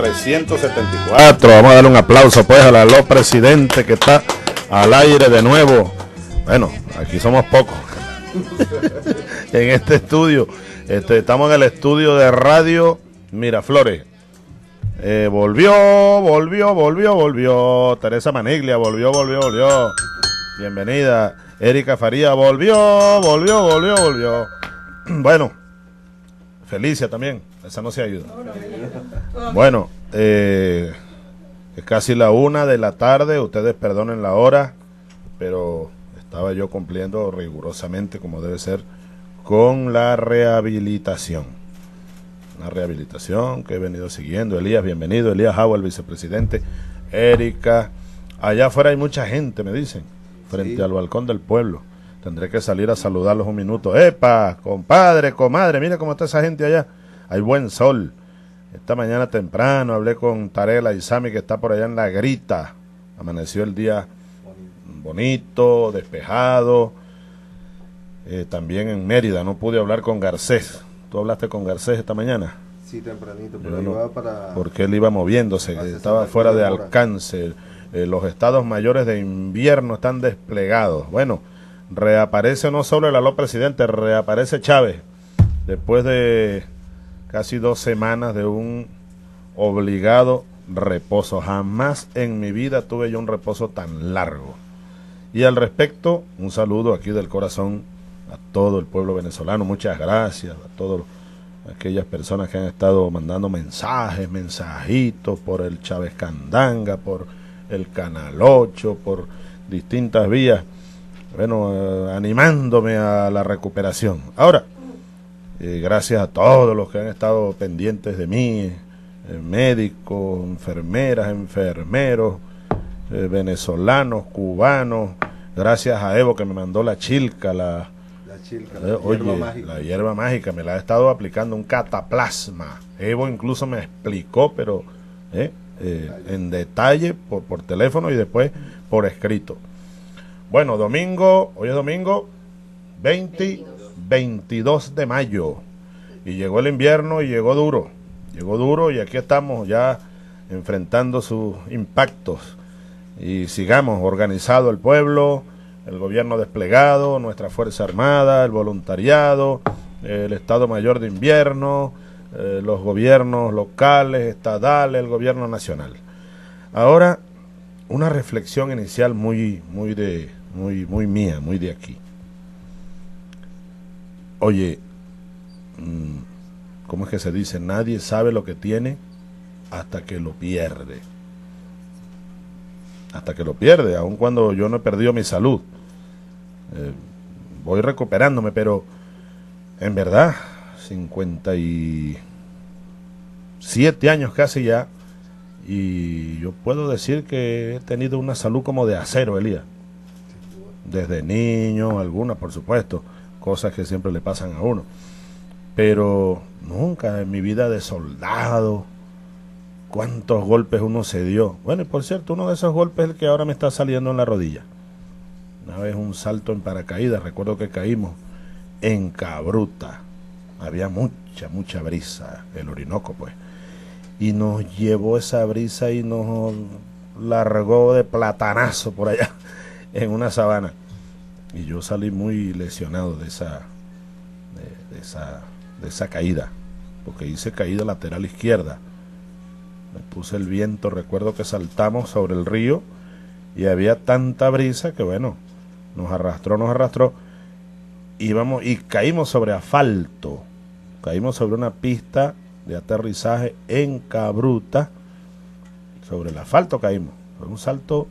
Sí, número 374. Vamos a darle un aplauso pues a la lo presidente que está al aire de nuevo. Bueno, aquí somos pocos. en este estudio. Este, estamos en el estudio de radio Miraflores. Eh, volvió, volvió, volvió, volvió. Teresa Maniglia, volvió, volvió, volvió. Bienvenida. Erika Faría, volvió, volvió, volvió, volvió. Bueno, Felicia también. Esa no se ayuda. Bueno, eh, es casi la una de la tarde. Ustedes perdonen la hora, pero estaba yo cumpliendo rigurosamente como debe ser con la rehabilitación. Una rehabilitación que he venido siguiendo. Elías, bienvenido. Elías Howell, vicepresidente. Erika. Allá afuera hay mucha gente, me dicen, frente al balcón del pueblo. Tendré que salir a saludarlos un minuto. ¡Epa! Compadre, comadre, mira cómo está esa gente allá. Hay buen sol. Esta mañana temprano hablé con Tarela Isami que está por allá en la grita. Amaneció el día bonito, despejado. Eh, también en Mérida, no pude hablar con Garcés. ¿Tú hablaste con Garcés esta mañana? Sí, tempranito, pero iba para... Porque él iba moviéndose, estaba fuera de alcance. Eh, los estados mayores de invierno están desplegados. Bueno, reaparece no solo el aló presidente, reaparece Chávez después de casi dos semanas de un obligado reposo. Jamás en mi vida tuve yo un reposo tan largo. Y al respecto, un saludo aquí del corazón a todo el pueblo venezolano. Muchas gracias a todas aquellas personas que han estado mandando mensajes, mensajitos por el Chávez Candanga, por el Canal 8, por distintas vías, bueno, eh, animándome a la recuperación. Ahora, eh, gracias a todos los que han estado pendientes de mí, eh, médicos, enfermeras, enfermeros, venezolanos, cubanos, gracias a Evo que me mandó la chilca, la, hierba mágica. la hierba mágica, me la ha estado aplicando un cataplasma. Evo incluso me explicó, pero en detalle por, por teléfono y después por escrito. Bueno, domingo, hoy es domingo 20, 22 de mayo. Y llegó el invierno y llegó duro. Llegó duro y aquí estamos ya enfrentando sus impactos. Y sigamos organizado el pueblo, el gobierno desplegado, nuestra Fuerza Armada, el voluntariado, el Estado Mayor de Invierno, eh, los gobiernos locales, estadales, el gobierno nacional. Ahora, una reflexión inicial muy, muy de, muy, muy mía, muy de aquí. Oye, mm, ¿cómo es que se dice? Nadie sabe lo que tiene hasta que lo pierde. Hasta que lo pierde, aun cuando yo no he perdido mi salud. Eh, voy recuperándome, pero en verdad, 57 años casi ya, y yo puedo decir que he tenido una salud como de acero, Elías desde niño, algunas por supuesto, cosas que siempre le pasan a uno. Pero nunca en mi vida de soldado, cuántos golpes uno se dio. Bueno, y por cierto, uno de esos golpes es el que ahora me está saliendo en la rodilla. Una vez un salto en paracaídas, recuerdo que caímos en Cabruta. Había mucha, mucha brisa, el Orinoco, pues. Y nos llevó esa brisa y nos largó de platanazo por allá en una sabana. Y yo salí muy lesionado de esa, de, esa, de esa caída, porque hice caída lateral izquierda. Me puse el viento, recuerdo que saltamos sobre el río y había tanta brisa que bueno, nos arrastró, nos arrastró. Íbamos y caímos sobre asfalto. Caímos sobre una pista de aterrizaje en Cabruta. Sobre el asfalto caímos. Fue un salto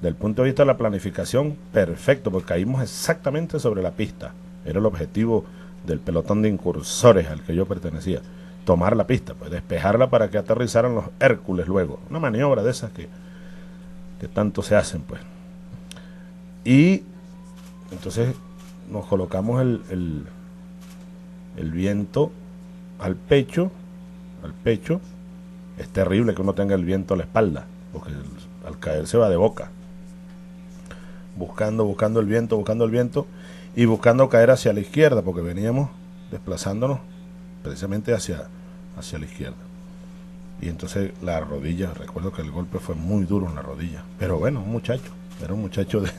del punto de vista de la planificación, perfecto, porque caímos exactamente sobre la pista. Era el objetivo del pelotón de incursores al que yo pertenecía. Tomar la pista, pues despejarla para que aterrizaran los Hércules luego. Una maniobra de esas que, que tanto se hacen, pues. Y entonces nos colocamos el, el, viento al pecho, al pecho. Es terrible que uno tenga el viento a la espalda, porque al caer se va de boca buscando, buscando el viento, buscando el viento y buscando caer hacia la izquierda, porque veníamos desplazándonos precisamente hacia, hacia la izquierda. Y entonces la rodilla, recuerdo que el golpe fue muy duro en la rodilla. Pero bueno, un muchacho, era un muchacho de,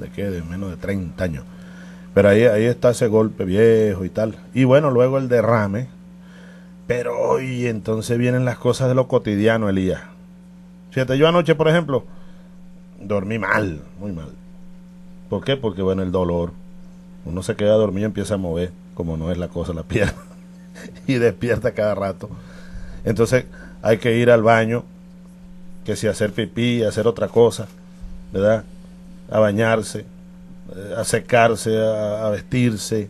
de qué, de menos de 30 años. Pero ahí, ahí está ese golpe viejo y tal. Y bueno, luego el derrame. Pero hoy entonces vienen las cosas de lo cotidiano, Elías. Fíjate, yo anoche, por ejemplo, dormí mal, muy mal. ¿Por qué? Porque bueno, el dolor. Uno se queda dormido y empieza a mover, como no es la cosa, la pierna. y despierta cada rato. Entonces hay que ir al baño, que si hacer pipí, hacer otra cosa, ¿verdad? A bañarse, eh, a secarse, a, vestirse,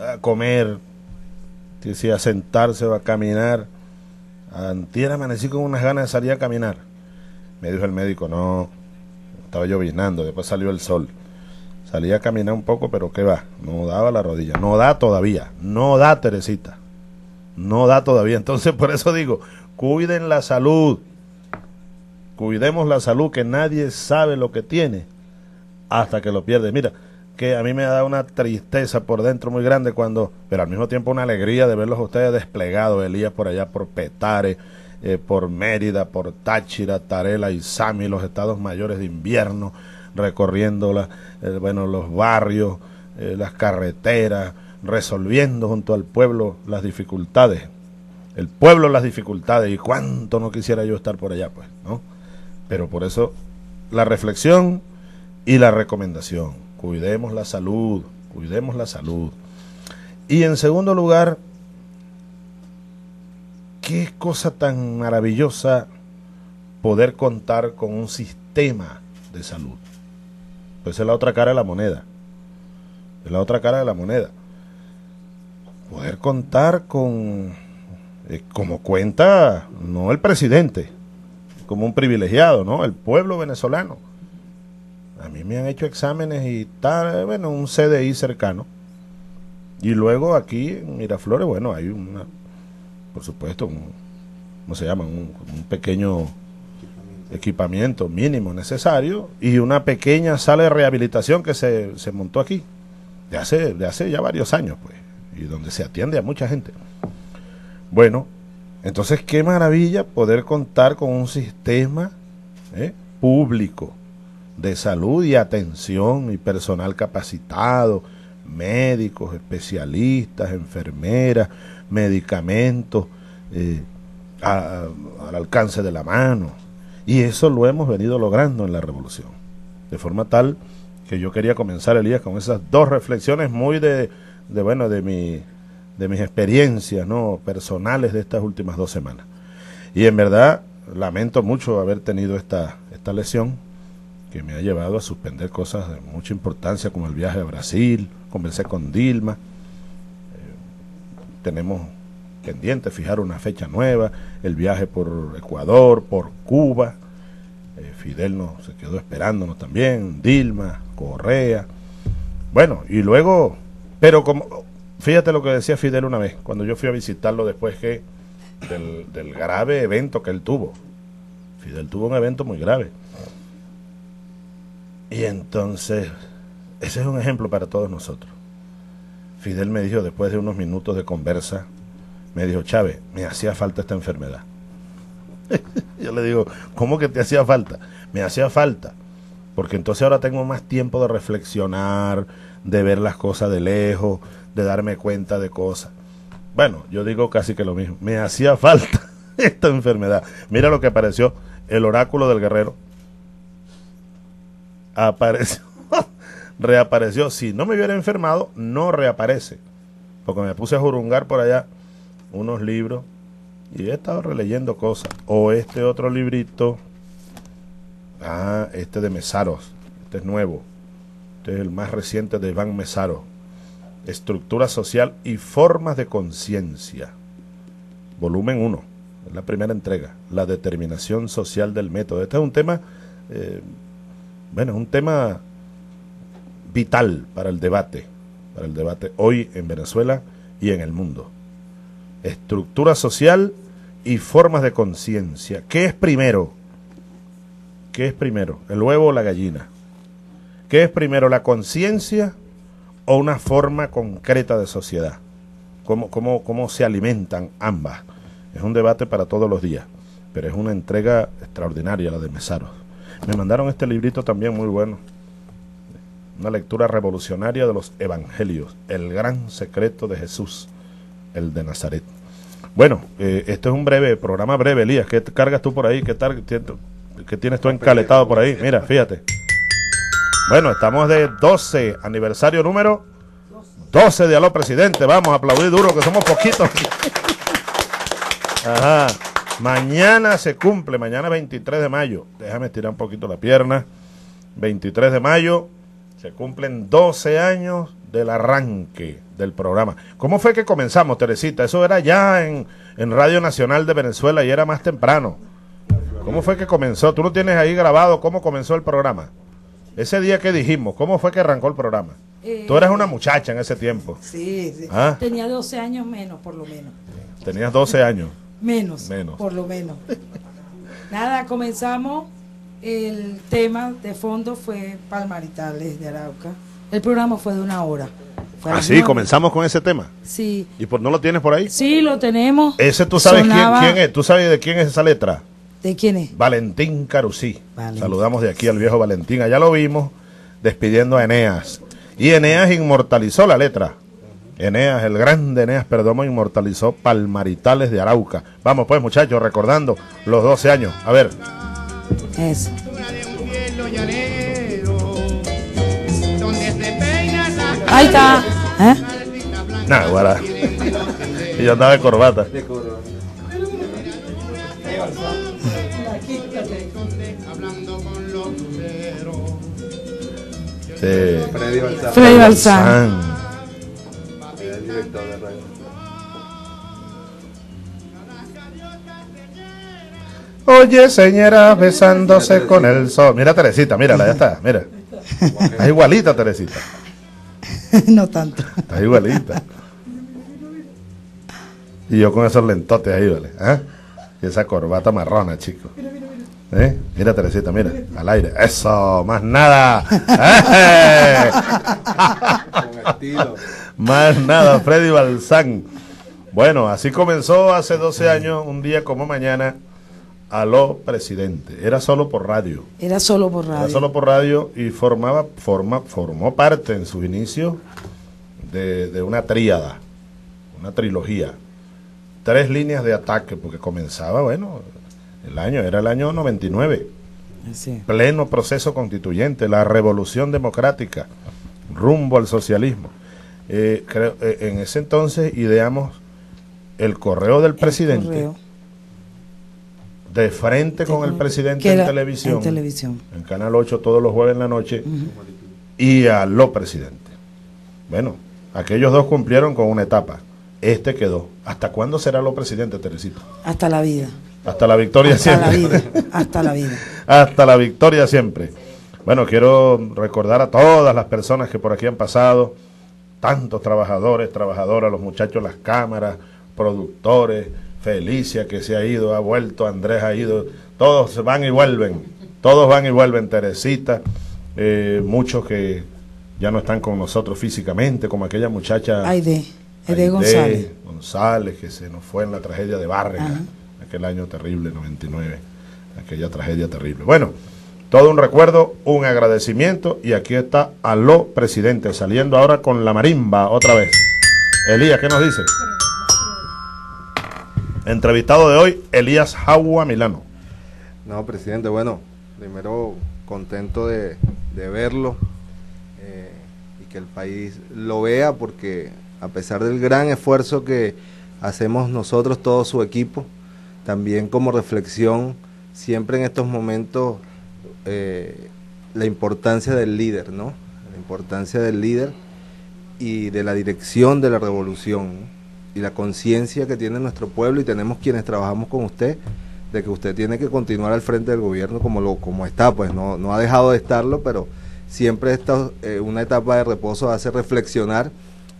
a comer, que si a sentarse o a caminar. Antier amanecí con unas ganas de salir a caminar. Me dijo el médico, no, estaba llovinando, después salió el sol. Salí a caminar un poco, pero ¿qué va? No daba la rodilla. No da todavía. No da, Teresita. No da todavía. Entonces, por eso digo, cuiden la salud. Cuidemos la salud, que nadie sabe lo que tiene hasta que lo pierde. Mira, que a mí me da una tristeza por dentro muy grande cuando, pero al mismo tiempo una alegría de verlos ustedes desplegados, Elías por allá por Petare, eh, por Mérida, por Táchira, Tarela y Sami, los estados mayores de invierno, recorriendo eh, bueno, los barrios, eh, las carreteras, resolviendo junto al pueblo las dificultades. El pueblo las dificultades y cuánto no quisiera yo estar por allá, pues, ¿no? Pero por eso la reflexión y la recomendación, cuidemos la salud, cuidemos la salud. Y en segundo lugar, qué cosa tan maravillosa poder contar con un sistema de salud. Pues es la otra cara de la moneda. Es la otra cara de la moneda poder contar con, eh, como cuenta, no el presidente, como un privilegiado, ¿no? El pueblo venezolano. A mí me han hecho exámenes y tal, bueno, un CDI cercano. Y luego aquí en Miraflores, bueno, hay una, por supuesto, un, ¿cómo se llama? Un, pequeño equipamiento mínimo necesario y una pequeña sala de rehabilitación que se, se montó aquí de hace, de hace ya varios años, pues y donde se atiende a mucha gente. Bueno, entonces qué maravilla poder contar con un sistema ¿eh? público de salud y atención y personal capacitado, médicos, especialistas, enfermeras, medicamentos eh, al alcance de la mano. Y eso lo hemos venido logrando en la revolución. De forma tal que yo quería comenzar, el día con esas dos reflexiones muy de de bueno de mi de mis experiencias no personales de estas últimas dos semanas. Y en verdad lamento mucho haber tenido esta esta lesión que me ha llevado a suspender cosas de mucha importancia como el viaje a Brasil conversé con Dilma. Eh, tenemos pendiente fijar una fecha nueva el viaje por Ecuador por Cuba eh, Fidel no se quedó esperándonos también Dilma Correa bueno y luego pero como, fíjate lo que decía Fidel una vez, cuando yo fui a visitarlo después que del, grave evento que él tuvo. Fidel tuvo un evento muy grave. Y entonces, ese es un ejemplo para todos nosotros. Fidel me dijo, después de unos minutos de conversa, me dijo, Chávez, me hacía falta esta enfermedad. Yo le digo, ¿cómo que te hacía falta? Me hacía falta, porque entonces ahora tengo más tiempo de reflexionar, de ver las cosas de lejos, de darme cuenta de cosas. Bueno, yo digo casi que lo mismo. Me hacía falta esta enfermedad. Mira lo que apareció, el oráculo del guerrero. Apareció, reapareció. Si no me hubiera enfermado, no reaparece. Porque me puse a jurungar por allá unos libros y he estado releyendo cosas. O este otro librito. Ah, este de Mesaros. Este es nuevo este es el más reciente de Iván Mesaro. Estructura social y formas de conciencia. Volumen 1. Es la primera entrega. La determinación social del método. Este es un tema, eh, bueno, es un tema vital para el debate, para el debate hoy en Venezuela y en el mundo. Estructura social y formas de conciencia. ¿Qué es primero? ¿Qué es primero? ¿El huevo o la gallina? ¿Qué es primero, la conciencia o una forma concreta de sociedad? ¿Cómo, cómo, ¿Cómo se alimentan ambas? Es un debate para todos los días. pero es una entrega extraordinaria la de Mesaros. Me mandaron este librito también muy bueno, una lectura revolucionaria de los evangelios, el gran secreto de Jesús, el de Nazaret. Bueno, eh, esto es un breve programa breve, Elías. ¿Qué cargas tú por ahí? ¿Qué, qué tienes tú encaletado por ahí? Mira, fíjate. Bueno, estamos de 12, aniversario número 12 de Aló Presidente. Vamos a aplaudir duro, que somos poquitos. Ajá. Mañana se cumple, mañana 23 de mayo. Déjame estirar un poquito la pierna. 23 de mayo se cumplen 12 años del arranque del programa. ¿Cómo fue que comenzamos, Teresita? Eso era ya en, Radio Nacional de Venezuela y era más temprano. ¿Cómo fue que comenzó? ¿Tú no tienes ahí grabado cómo comenzó el programa? Ese día que dijimos, ¿cómo fue que arrancó el programa? Eh, Tú eras una muchacha en ese tiempo. Sí, sí. ¿Ah? Tenía 12 años menos, por lo menos. Tenías 12 años. Menos, menos. Por lo menos. Nada, comenzamos. El tema de fondo fue Palmaritales de Arauca. El programa fue de una hora. Ah, sí, comenzamos con ese tema. Sí. ¿Y por no lo tienes por ahí? Sí, lo tenemos. Ese tú sabes quién, es. ¿Tú sabes de quién es esa letra? ¿De quién es? Valentín Carusí. Saludamos de aquí al viejo Valentín. Allá lo vimos despidiendo a Eneas. Y Eneas inmortalizó la letra. Eneas, el grande Eneas Perdomo, inmortalizó Palmaritales de Arauca. Vamos pues muchachos, recordando los 12 años. A ver. Eso. Ahí está. ¿Eh? Nah, guarda. Y yo andaba de corbata. Sí. Freddy Balsán. Oye, señora, besándose con el sol. Mira, Teresita, mírala, ya está, mira. Es igualita, Teresita. no tanto. Está igualita. Y yo con esos lentotes ahí, ¿vale? ¿Ah? Y esa corbata marrona, chico. ¿Eh? Mira, Teresita, mira, al aire. Eso, más nada. ¡Eh! más nada, Freddy Balsán. Bueno, así comenzó hace 12 años, un día como mañana Aló Presidente. Era solo por radio. Era solo por radio. Era solo por radio y formaba, forma, formó parte en sus inicios de, una tríada, una trilogía. Tres líneas de ataque, porque comenzaba, bueno, el año, era el año 99. Pleno proceso constituyente, la revolución democrática, rumbo al socialismo. Eh, creo, eh, en ese entonces ideamos el correo del presidente de frente con el presidente en televisión, en televisión, en Canal 8 todos los jueves en la noche, y a lo presidente. Bueno, aquellos dos cumplieron con una etapa. Este quedó. ¿Hasta cuándo será lo presidente, Teresito? Hasta la vida. Hasta la victoria Hasta siempre. La vida. Hasta la vida. Hasta la victoria siempre. Bueno, quiero recordar a todas las personas que por aquí han pasado, tantos trabajadores, trabajadoras, los muchachos, las cámaras, productores, Felicia que se ha ido, ha vuelto, Andrés ha ido, todos van y vuelven, todos van y vuelven, Teresita, eh, muchos que ya no están con nosotros físicamente, como aquella muchacha Aide, Aide, González. González, que se nos fue en la tragedia de Barrega, aquel año terrible, 99, aquella tragedia terrible. Bueno, todo un recuerdo, un agradecimiento y aquí está Aló Presidente, saliendo ahora con la marimba otra vez. Elías, ¿qué nos dice? Entrevistado de hoy, Elías Jagua Milano. No, presidente, bueno, primero contento de, verlo eh, y que el país lo vea porque a pesar del gran esfuerzo que hacemos nosotros, todo su equipo, también como reflexión, siempre en estos momentos, eh, la importancia del líder, ¿no? La importancia del líder y de la dirección de la revolución y la conciencia que tiene nuestro pueblo y tenemos quienes trabajamos con usted de que usted tiene que continuar al frente del gobierno como lo como está, pues no, no ha dejado de estarlo, pero siempre esta, eh, una etapa de reposo hace reflexionar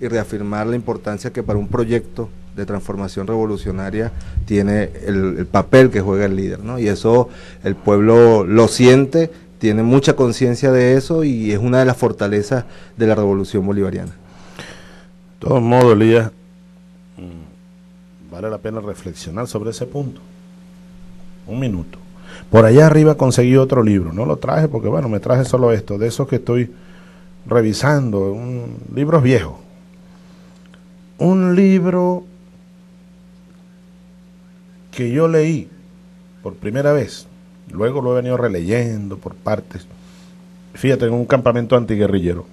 y reafirmar la importancia que para un proyecto de transformación revolucionaria tiene el, el papel que juega el líder, ¿no? Y eso el pueblo lo siente, tiene mucha conciencia de eso y es una de las fortalezas de la revolución bolivariana. De todos modos, Elías, vale la pena reflexionar sobre ese punto. un minuto. Por allá arriba conseguí otro libro, no lo traje porque bueno, me traje solo esto, de esos que estoy revisando, un, libros viejos. Un libro que yo leí por primera vez, luego lo he venido releyendo por partes. Fíjate, en un campamento antiguerrillero.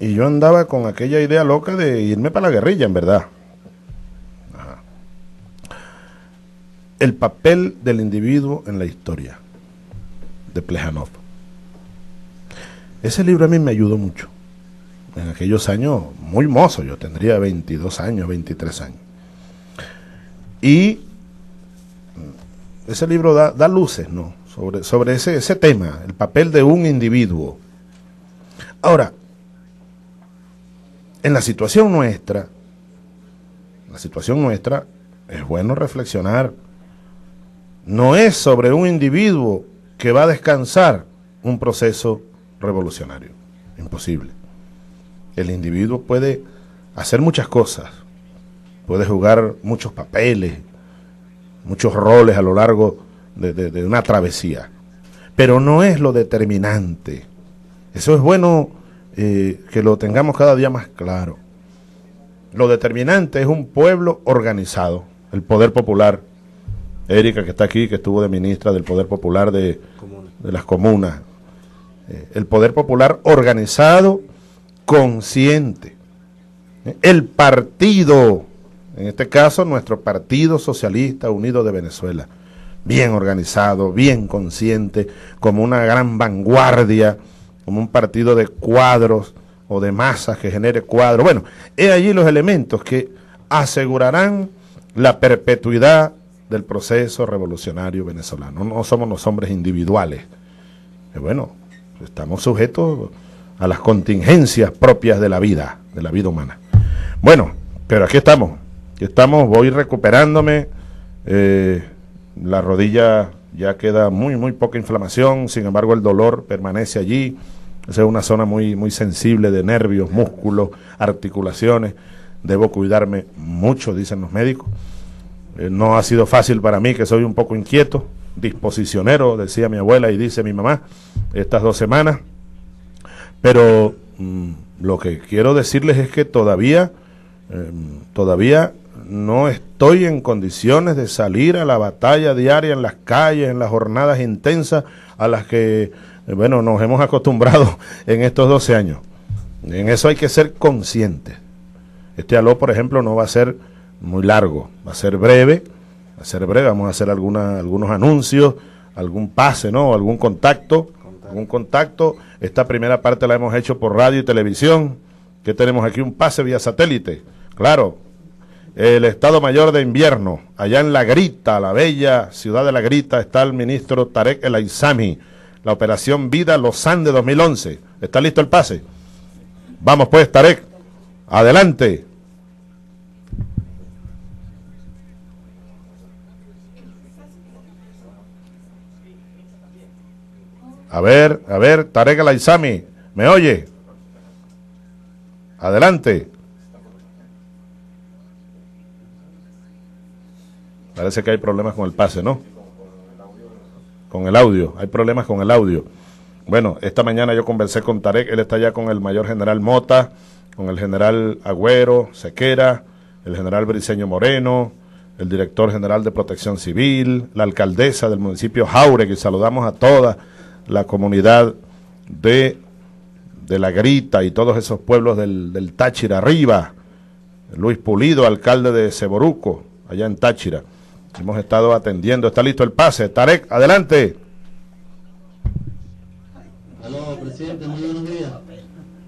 Y yo andaba con aquella idea loca de irme para la guerrilla, en verdad. El papel del individuo en la historia, de Plejanov. Ese libro a mí me ayudó mucho. En aquellos años, muy mozo, yo tendría 22 años, 23 años. Y ese libro da, luces, ¿no? Sobre, sobre ese, ese tema, el papel de un individuo. Ahora, en la situación nuestra, la situación nuestra, es bueno reflexionar. No es sobre un individuo que va a descansar un proceso revolucionario. Imposible. El individuo puede hacer muchas cosas, puede jugar muchos papeles, muchos roles a lo largo de, una travesía, pero no es lo determinante. Eso es bueno eh, que lo tengamos cada día más claro. Lo determinante es un pueblo organizado, el poder popular. Erika, que está aquí, que estuvo de ministra del Poder Popular de, de las comunas. Eh, el poder popular organizado, consciente. El partido en este caso, nuestro Partido Socialista Unido de Venezuela. Bien organizado, bien consciente, como una gran vanguardia, como un partido de cuadros o de masas que genere cuadros. Bueno, he allí los elementos que asegurarán la perpetuidad del proceso revolucionario venezolano. No somos los hombres individuales. bueno, estamos sujetos a las contingencias propias de la vida, de la vida humana. Bueno, pero aquí estamos, estamos, voy recuperándome. Eh, la rodilla ya queda muy, muy poca inflamación, sin embargo el dolor permanece allí. Esa es una zona muy, muy sensible de nervios, músculos, articulaciones. Debo cuidarme mucho, dicen los médicos. Eh, no ha sido fácil para mí, que soy un poco inquieto, disposicionero, decía mi abuela y dice mi mamá, estas dos semanas. Pero mm, lo que quiero decirles es que todavía, em, todavía no estoy en condiciones de salir a la batalla diaria en las calles, en las jornadas intensas a las que, eh, bueno, nos hemos acostumbrado en estos 12 años. En eso hay que ser conscientes. Este aló, por ejemplo, no va a ser muy largo, va a ser breve, va a ser breve, vamos a hacer alguna, algunos anuncios, algún pase, ¿no? Algún contacto, contacto, algún contacto. Esta primera parte la hemos hecho por radio y televisión, que tenemos aquí un pase vía satélite. Claro, el Estado Mayor de Invierno, allá en La Grita, la bella ciudad de La Grita, está el ministro Tarek El Aizami. La operación Vida Los Andes 2011. ¿Está listo el pase? Vamos pues, Tarek. Adelante. A ver, a ver, Tarek El Aizami, ¿me oye? Adelante. Parece que hay problemas con el pase, ¿no? Con el audio, hay problemas con el audio. Bueno, esta mañana yo conversé con Tarek, él está ya con el mayor general Mota, con el general Agüero, Sequera, el general Briceño Moreno, el director general de Protección Civil, la alcaldesa del municipio Jauregui, saludamos a toda la comunidad de, de La Grita y todos esos pueblos del, del Táchira arriba, Luis Pulido, alcalde de Ceboruco, allá en Táchira. Hemos estado atendiendo. Está listo el pase. Tarek, adelante. Aló, presidente, muy buenos días.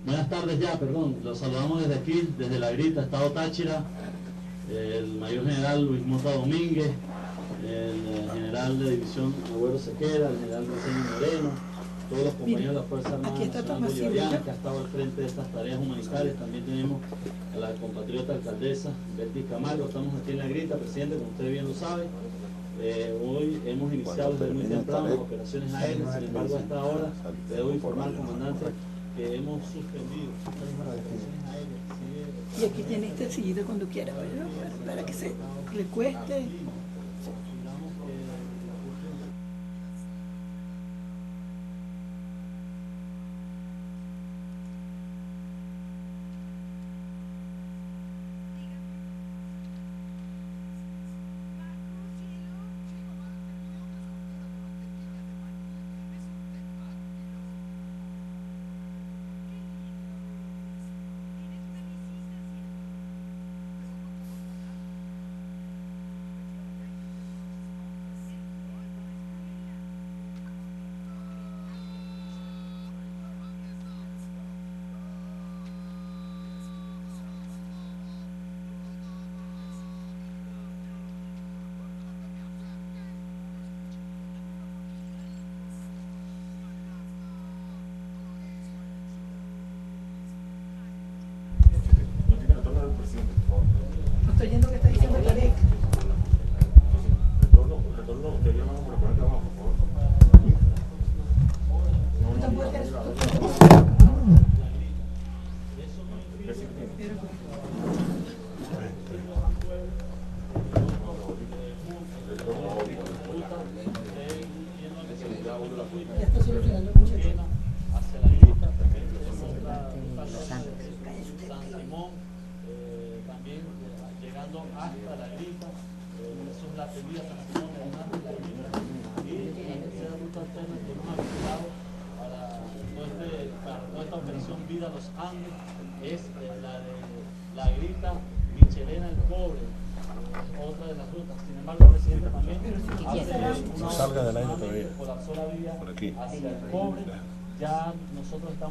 Buenas tardes ya, perdón. Los saludamos desde aquí, desde La Grita, Estado Táchira. El mayor general Luis Mota Domínguez, el general de división Agüero Sequera, el general Marcelo Moreno, todos los compañeros de la Fuerza Armada Nacional que ha estado al frente de estas tareas humanitarias. También tenemos a la compatriota alcaldesa Betty Camargo. Estamos aquí en la grita, presidente, como usted bien lo sabe. Eh, hoy hemos iniciado desde muy temprano las operaciones aéreas, sin embargo a esta hora le debo informar, comandante, que hemos suspendido las operaciones aéreas. Y aquí tiene este sillito cuando quiera, para, para que se le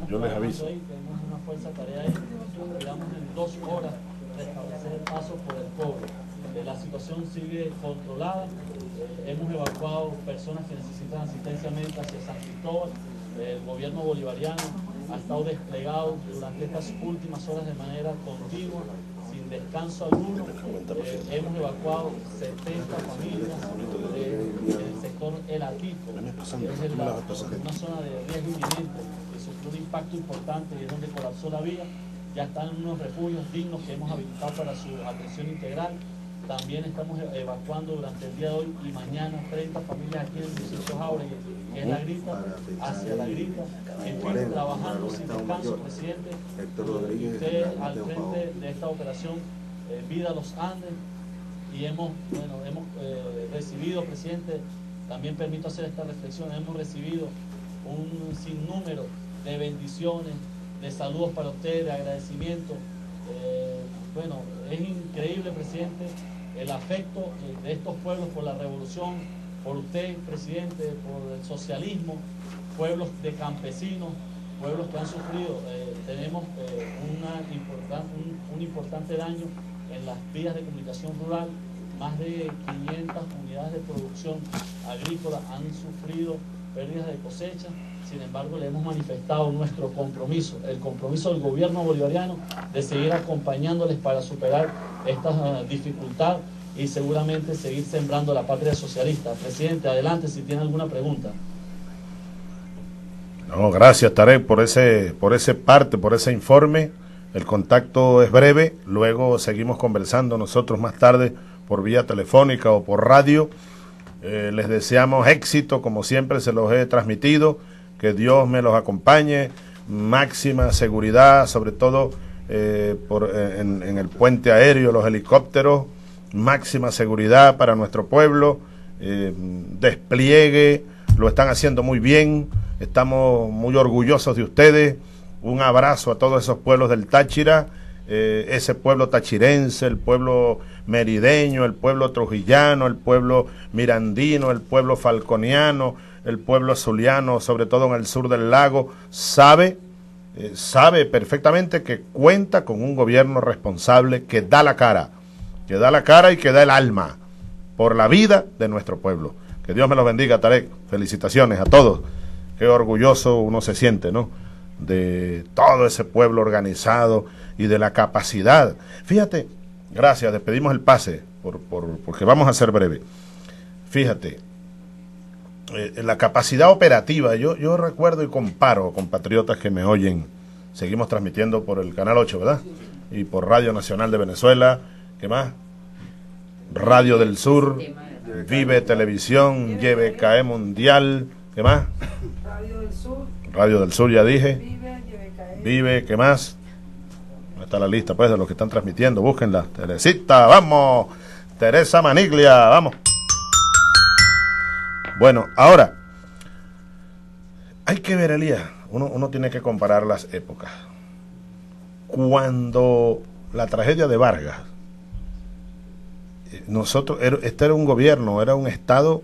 Yo les aviso. Ahí, tenemos una fuerza tarea ahí. Esperamos en dos horas restablecer el paso por el cobre. Eh, la situación sigue controlada. Eh, hemos evacuado personas que necesitan asistencia médica hacia San Cristóbal. el gobierno bolivariano ha estado desplegado durante estas últimas horas de manera continua descanso alguno. Eh, hemos evacuado 70 familias del sector El Atico, que es una zona de riesgo inminente, sufrió un impacto importante y es donde colapsó la vía. Ya están unos refugios dignos que hemos habilitado para su atención integral. También estamos evacuando durante el día de hoy y mañana 30 familias aquí en el distrito Jauregui, que es la grita, hacia la grita. En trabajando sin descanso, presidente. Usted al frente de esta operación eh, Vida Los Andes y hemos, bueno, hemos eh, recibido, presidente, también permito hacer esta reflexión, hemos recibido un sinnúmero de bendiciones, de saludos para usted, de agradecimiento. Eh, bueno, es increíble, presidente, el afecto de estos pueblos por la revolución, por usted, presidente, por el socialismo, pueblos de campesinos, pueblos que han sufrido. Eh, tenemos eh, un, un, importante daño en las vías de comunicación rural. Más de 500 unidades de producción agrícola han sufrido pérdidas de cosecha. Sin embargo, le hemos manifestado nuestro compromiso, el compromiso del gobierno bolivariano de seguir acompañándoles para superar esta uh, dificultad y seguramente seguir sembrando la patria socialista. Presidente, adelante si tiene alguna pregunta. No, gracias Tarek por ese, por ese parte, por ese informe. El contacto es breve, luego seguimos conversando nosotros más tarde por vía telefónica o por radio. Eh, les deseamos éxito, como siempre se los he transmitido que Dios me los acompañe, máxima seguridad, sobre todo eh, por, eh, en, el puente aéreo, los helicópteros, máxima seguridad para nuestro pueblo, eh, despliegue, lo están haciendo muy bien, estamos muy orgullosos de ustedes, un abrazo a todos esos pueblos del Táchira, ese pueblo tachirense, el pueblo merideño, el pueblo trujillano, el pueblo mirandino, el pueblo falconiano, el pueblo azuliano, sobre todo en el sur del lago, sabe, eh, sabe perfectamente que cuenta con un gobierno responsable que da la cara, que da la cara y que da el alma por la vida de nuestro pueblo. Que Dios me los bendiga, Tarek. Felicitaciones a todos. Qué orgulloso uno se siente, ¿no? De todo ese pueblo organizado y de la capacidad. Fíjate, gracias, despedimos el pase, por, por, porque vamos a ser breve. Fíjate, eh, la capacidad operativa, yo, yo recuerdo y comparo con patriotas que me oyen, seguimos transmitiendo por el Canal 8, ¿verdad? Y por Radio Nacional de Venezuela, ¿qué más? Radio del Sur, Vive Televisión, YBKE Mundial, ¿qué más? Radio del Sur. Radio del Sur, ya dije. Vive, Vive, ¿qué más? está la lista, pues, de los que están transmitiendo, búsquenla. Teresita, vamos. Teresa Maniglia, vamos. Bueno, ahora, hay que ver, Elías, uno, uno tiene que comparar las épocas. Cuando la tragedia de Vargas, eh, nosotros, este era un gobierno, era un Estado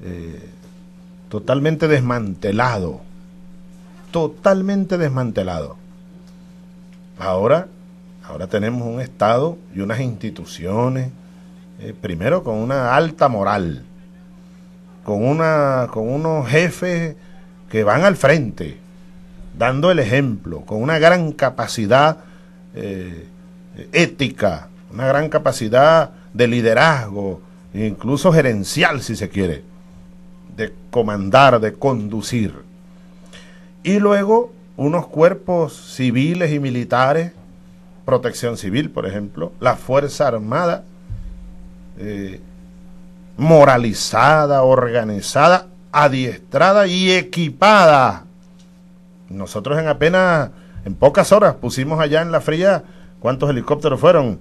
eh, totalmente desmantelado, totalmente desmantelado. Ahora, ahora tenemos un Estado y unas instituciones, eh, primero con una alta moral, con, una, con unos jefes que van al frente, dando el ejemplo, con una gran capacidad eh, ética, una gran capacidad de liderazgo incluso gerencial si se quiere, de comandar, de conducir. Y luego unos cuerpos civiles y militares, protección civil, por ejemplo, la Fuerza Armada, eh, moralizada, organizada, adiestrada y equipada. Nosotros en apenas, en pocas horas, pusimos allá en la fría, ¿cuántos helicópteros fueron?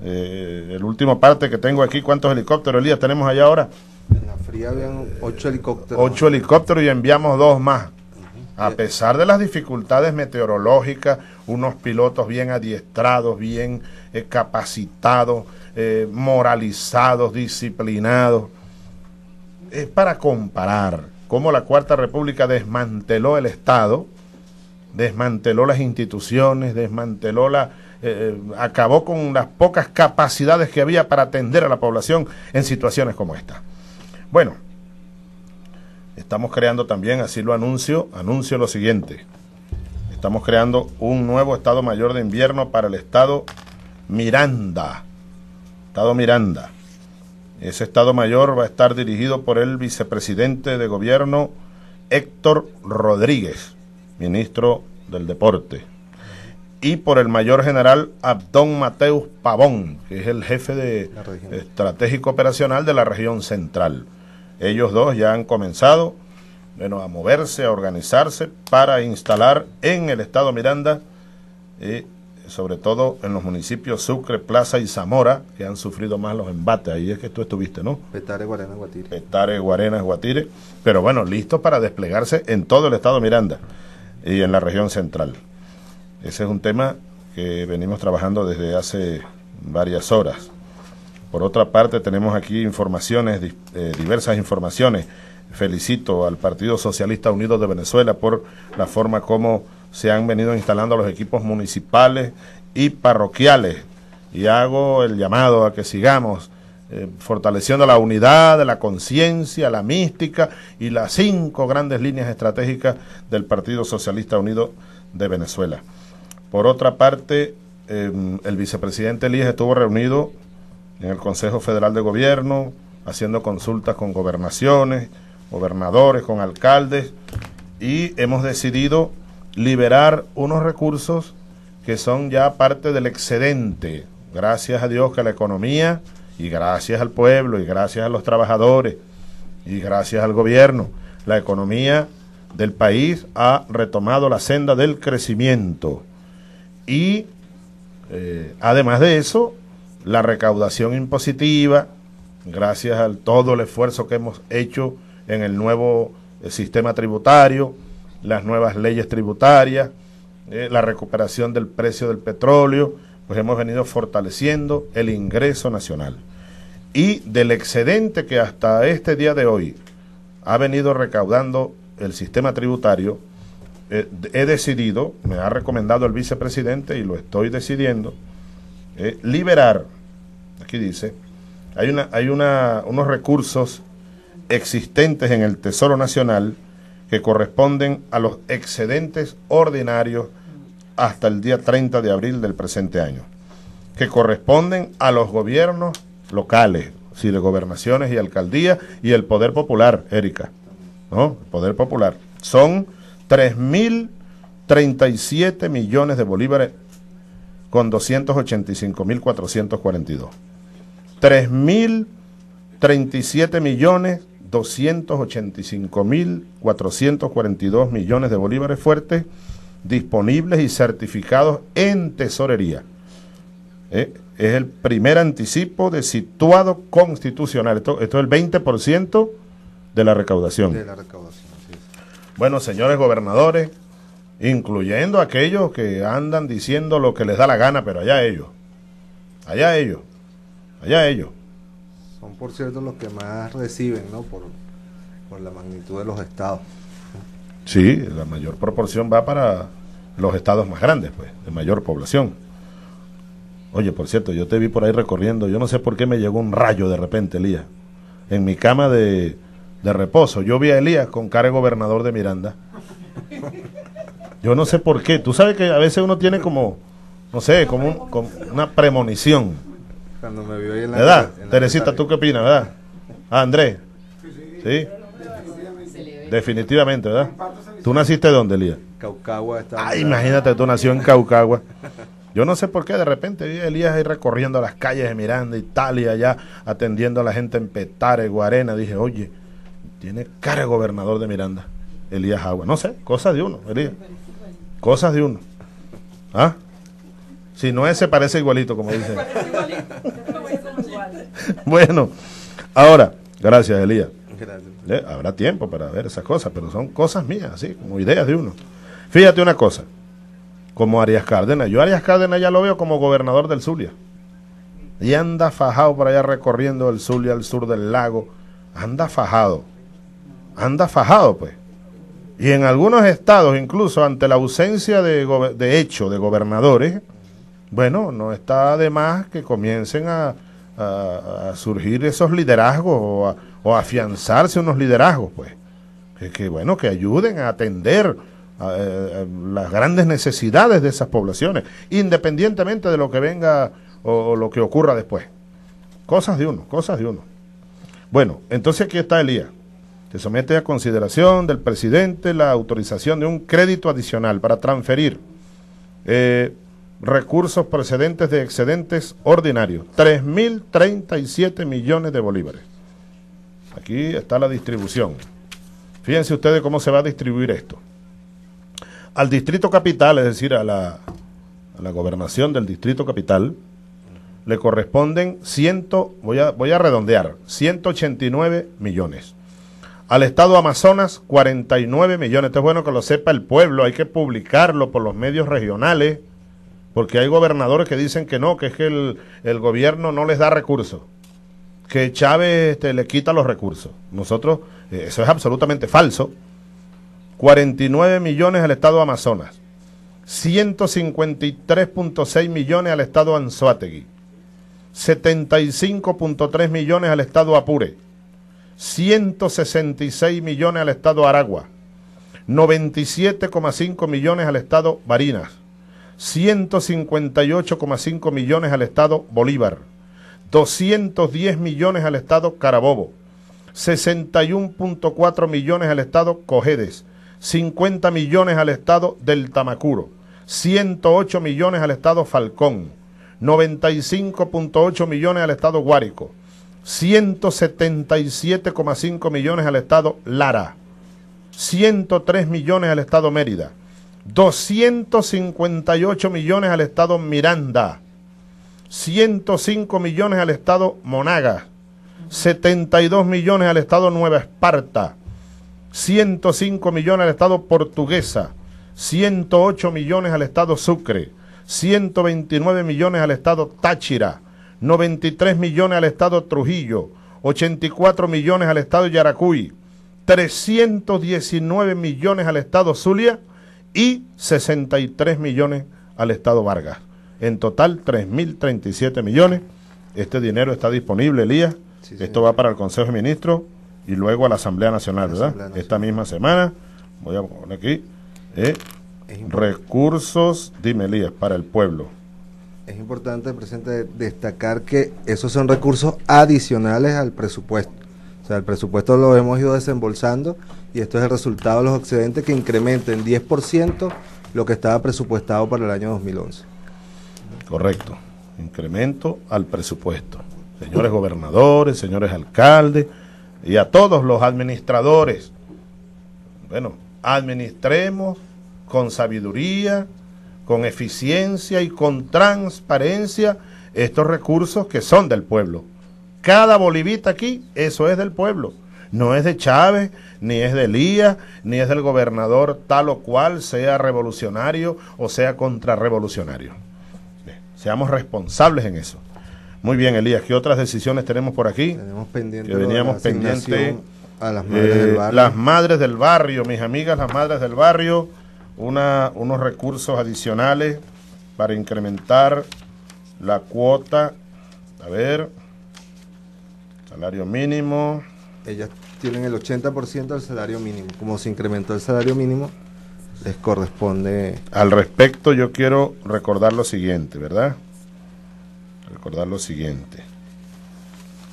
Eh, el último parte que tengo aquí, ¿cuántos helicópteros, Elías, tenemos allá ahora? En la fría habían ocho helicópteros. Ocho helicópteros y enviamos dos más. A pesar de las dificultades meteorológicas, unos pilotos bien adiestrados, bien eh, capacitados, eh, moralizados, disciplinados. Es para comparar cómo la Cuarta República desmanteló el Estado, desmanteló las instituciones, desmanteló la, eh, acabó con las pocas capacidades que había para atender a la población en situaciones como esta. Bueno, estamos creando también, así lo anuncio, anuncio lo siguiente. Estamos creando un nuevo Estado Mayor de Invierno para el Estado Miranda. Estado Miranda. Ese Estado Mayor va a estar dirigido por el vicepresidente de gobierno Héctor Rodríguez, ministro del Deporte, y por el mayor general Abdón Mateus Pavón, que es el jefe de estratégico operacional de la región central. Ellos dos ya han comenzado bueno, a moverse, a organizarse para instalar en el Estado Miranda eh, sobre todo en los municipios Sucre, Plaza y Zamora, que han sufrido más los embates. Ahí es que tú estuviste, ¿no? Petare, Guarena, Guatire. Petare, Guarena, Guatire. Pero bueno, listo para desplegarse en todo el estado Miranda y en la región central. Ese es un tema que venimos trabajando desde hace varias horas. Por otra parte, tenemos aquí informaciones, eh, diversas informaciones. Felicito al Partido Socialista Unido de Venezuela por la forma como se han venido instalando los equipos municipales y parroquiales. Y hago el llamado a que sigamos eh, fortaleciendo la unidad, la conciencia, la mística y las cinco grandes líneas estratégicas del Partido Socialista Unido de Venezuela. Por otra parte, em, el vicepresidente Elías estuvo reunido en el Consejo Federal de Gobierno, haciendo consultas con gobernaciones, gobernadores, con alcaldes, y hemos decidido liberar unos recursos que son ya parte del excedente. Gracias a Dios que la economía y gracias al pueblo y gracias a los trabajadores y gracias al gobierno, la economía del país ha retomado la senda del crecimiento. Y eh, además de eso, la recaudación impositiva, gracias a todo el esfuerzo que hemos hecho en el nuevo eh, sistema tributario, las nuevas leyes tributarias, eh, la recuperación del precio del petróleo, pues hemos venido fortaleciendo el ingreso nacional. Y del excedente que hasta este día de hoy ha venido recaudando el sistema tributario, eh, he decidido, me ha recomendado el vicepresidente y lo estoy decidiendo, eh, liberar, aquí dice, hay, una, hay una, unos recursos existentes en el Tesoro Nacional, que corresponden a los excedentes ordinarios hasta el día 30 de abril del presente año, que corresponden a los gobiernos locales, si de gobernaciones y alcaldías y el poder popular, Erika, ¿no? El poder popular. Son 3.037 millones de bolívares con 285.442. 3.037 millones 285.442 millones de bolívares fuertes disponibles y certificados en tesorería. Eh, es el primer anticipo de situado constitucional. Esto, esto es el 20% de la recaudación. De la recaudación, Bueno, señores gobernadores, incluyendo aquellos que andan diciendo lo que les da la gana, pero allá ellos. Allá ellos. Allá ellos son por cierto los que más reciben, ¿no? Por, la magnitud de los estados. Sí, la mayor proporción va para los estados más grandes, pues, de mayor población. Oye, por cierto, yo te vi por ahí recorriendo, yo no sé por qué me llegó un rayo de repente, Elías. En mi cama de, de reposo, yo vi a Elías con cara de gobernador de Miranda. Yo no sé por qué. Tú sabes que a veces uno tiene como, no sé, como, como una premonición Cuando me vio ahí en la ¿Verdad? en la Teresita. ¿tú qué opinas, verdad? Ah, Andrés. ¿Sí? Definitivamente, ¿verdad? ¿Tú naciste dónde, Elías? Caucagua está. Ay, imagínate, tú nació en Caucagua. Yo no sé por qué de repente vi a Elías ahí recorriendo las calles de Miranda, Italia, allá atendiendo a la gente en Petare, Guarena. Dije, oye, tiene cara de gobernador de Miranda, Elías Agua. No sé, cosas de uno, Elías. Cosas de uno. ¿Ah? Si no ese parece igualito, como dice. bueno, ahora, gracias, Elías. Gracias. Eh, Habrá tiempo para ver esas cosas, pero son cosas mías, así, como ideas de uno. Fíjate una cosa, como Arias Cárdenas, yo Arias Cárdenas ya lo veo como gobernador del Zulia. Y anda fajado por allá recorriendo el Zulia al sur del lago. Anda fajado. Anda fajado, pues. Y en algunos estados, incluso ante la ausencia de, de hecho de gobernadores, bueno, no está de más que comiencen a, a- surgir esos liderazgos o a, afianzarse unos liderazgos, pues. Que, bueno, que ayuden a atender eh, a las grandes necesidades de esas poblaciones, independientemente de lo que venga o, o lo que ocurra después. Cosas de uno, cosas de uno. Bueno, entonces aquí está Elías. Se somete a consideración del presidente la autorización de un crédito adicional para transferir eh, recursos procedentes de excedentes ordinarios. 3.037 millones de bolívares. Aquí está la distribución. Fíjense ustedes cómo se va a distribuir esto. Al distrito capital, es decir, a la, a la gobernación del distrito capital, le corresponden ciento, voy a, voy a redondear, 189 millones. Al estado Amazonas, 49 millones. Esto es bueno que lo sepa el pueblo, hay que publicarlo por los medios regionales, porque hay gobernadores que dicen que no, que es que el, gobierno no les da recursos, que Chávez este, le quita los recursos. Nosotros, eh, eso es absolutamente falso. 49 millones al estado Amazonas, 153.6 millones al estado Anzoátegui, 75.3 millones al estado Apure, 166 millones al estado Aragua, 97,5 millones al estado Barinas, 158,5 millones al estado Bolívar, 210 millones al estado Carabobo, 61.4 millones al estado Cojedes, 50 millones al estado del Tamacuro, 108 millones al estado Falcón, 95.8 millones al estado Guárico, 177,5 millones al estado Lara, 103 millones al estado Mérida, 258 millones al estado Miranda, 105 millones al estado Monagas, 72 millones al estado Nueva Esparta, 105 millones al estado Portuguesa, 108 millones al estado Sucre, 129 millones al estado Táchira, 93 millones al estado Trujillo, 84 millones al estado Yaracuy, 319 millones al estado Zulia y 63 millones al estado Vargas. En total, 3.037 millones. Este dinero está disponible, Elías. Sí, Esto va para el Consejo de Ministros y luego a la Asamblea Nacional, La ¿verdad? Asamblea Nacional. Esta misma semana. Voy a poner aquí. eh, recursos, dime, Elías, para el pueblo. Es importante, presidente, destacar que esos son recursos adicionales al presupuesto. Sea, el presupuesto lo hemos ido desembolsando y esto es el resultado de los excedentes que incrementen 10% lo que estaba presupuestado para el año 2011. Correcto. Incremento al presupuesto. Señores gobernadores, señores alcaldes y a todos los administradores. Bueno, administremos con sabiduría, con eficiencia y con transparencia estos recursos que son del pueblo. Cada bolivita aquí, eso es del pueblo. No es de Chávez, ni es de Elías, ni es del gobernador tal o cual, sea revolucionario o sea contrarrevolucionario. Seamos responsables en eso. Muy bien, Elías, ¿qué otras decisiones tenemos por aquí? Tenemos pendiente Que la pendiente, a las madres Eh, del barrio. las madres del barrio, mis amigas, las madres del barrio, una, unos recursos adicionales para incrementar la cuota. A ver, salario mínimo. Ellas tienen el 80% del salario mínimo. Como se incrementó el salario mínimo, les corresponde Al respecto, yo quiero recordar lo siguiente, ¿verdad? recordar lo siguiente.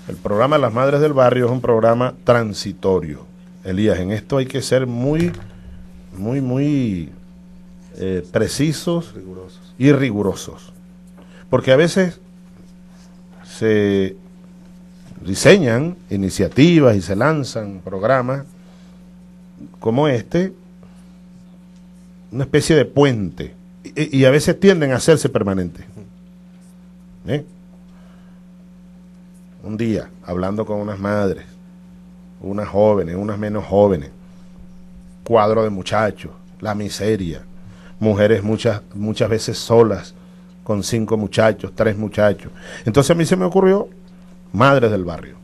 El programa Las Madres del Barrio es un programa transitorio. Elías, en esto hay que ser muy, muy, muy eh, precisos y rigurosos. Porque a veces se diseñan iniciativas y se lanzan programas como este, una especie de puente, y, a veces tienden a hacerse permanentes. ¿Eh? Un día, hablando con unas madres, unas jóvenes, unas menos jóvenes, cuadro de muchachos, la miseria, mujeres muchas, muchas veces solas, con cinco muchachos, tres muchachos. Entonces a mí se me ocurrió madres del barrio.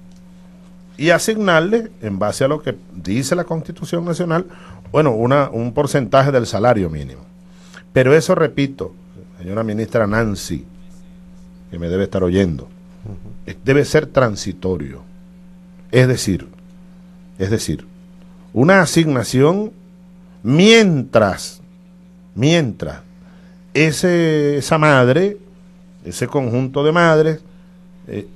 Y asignarle, en base a lo que dice la Constitución Nacional, bueno, una, un porcentaje del salario mínimo. Pero eso, repito, señora ministra Nancy, que me debe estar oyendo, debe ser transitorio. Es decir, es decir, una asignación mientras, mientras ese, esa madre, ese conjunto de madres, eh,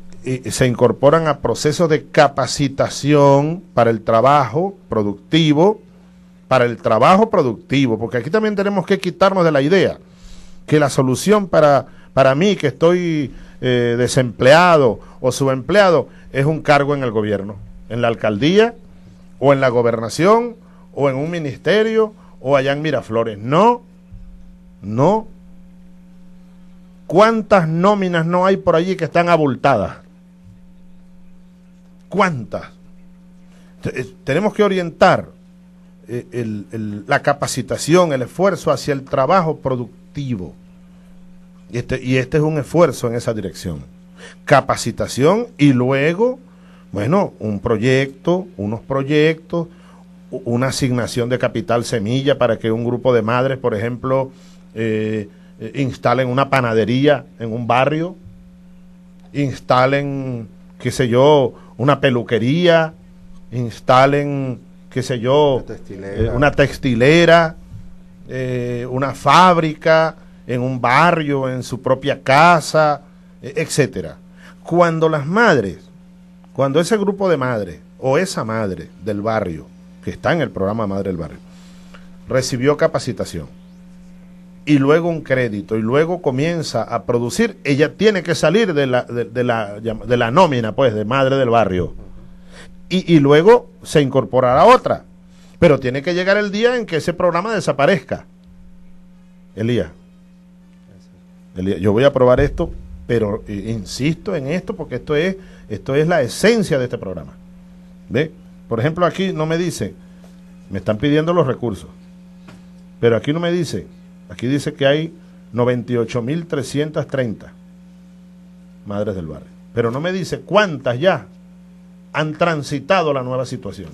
se incorporan a procesos de capacitación para el trabajo productivo, para el trabajo productivo, porque aquí también tenemos que quitarnos de la idea que la solución para, para mí, que estoy eh, desempleado o subempleado, es un cargo en el gobierno, en la alcaldía, o en la gobernación, o en un ministerio, o allá en Miraflores. No, no. ¿Cuántas nóminas no hay por allí que están abultadas? ¿Cuántas? Eh, tenemos que orientar eh, la capacitación, el esfuerzo hacia el trabajo productivo. Y este, y este es un esfuerzo en esa dirección. Capacitación y luego, bueno, un proyecto, unos proyectos, una asignación de capital semilla para que un grupo de madres, por ejemplo, eh, instalen una panadería en un barrio, instalen, qué sé yo, una peluquería, instalen, qué sé yo, una textilera, eh, una, fábrica en un barrio, en su propia casa, etcétera. Cuando las madres, cuando ese grupo de madres o esa madre del barrio, que está en el programa Madre del Barrio, recibió capacitación, y luego un crédito y luego comienza a producir, ella tiene que salir de la, de, la, de la nómina, pues, de madre del barrio. Y, y, luego se incorporará otra. Pero tiene que llegar el día en que ese programa desaparezca. Elías. Elías yo voy a probar esto, pero eh, insisto en esto porque esto es, esto es la esencia de este programa. ¿Ve? Por ejemplo, aquí no me dice, me están pidiendo los recursos, pero aquí no me dice Aquí dice que hay 98.330 madres del barrio. Pero no me dice cuántas ya han transitado la nueva situación.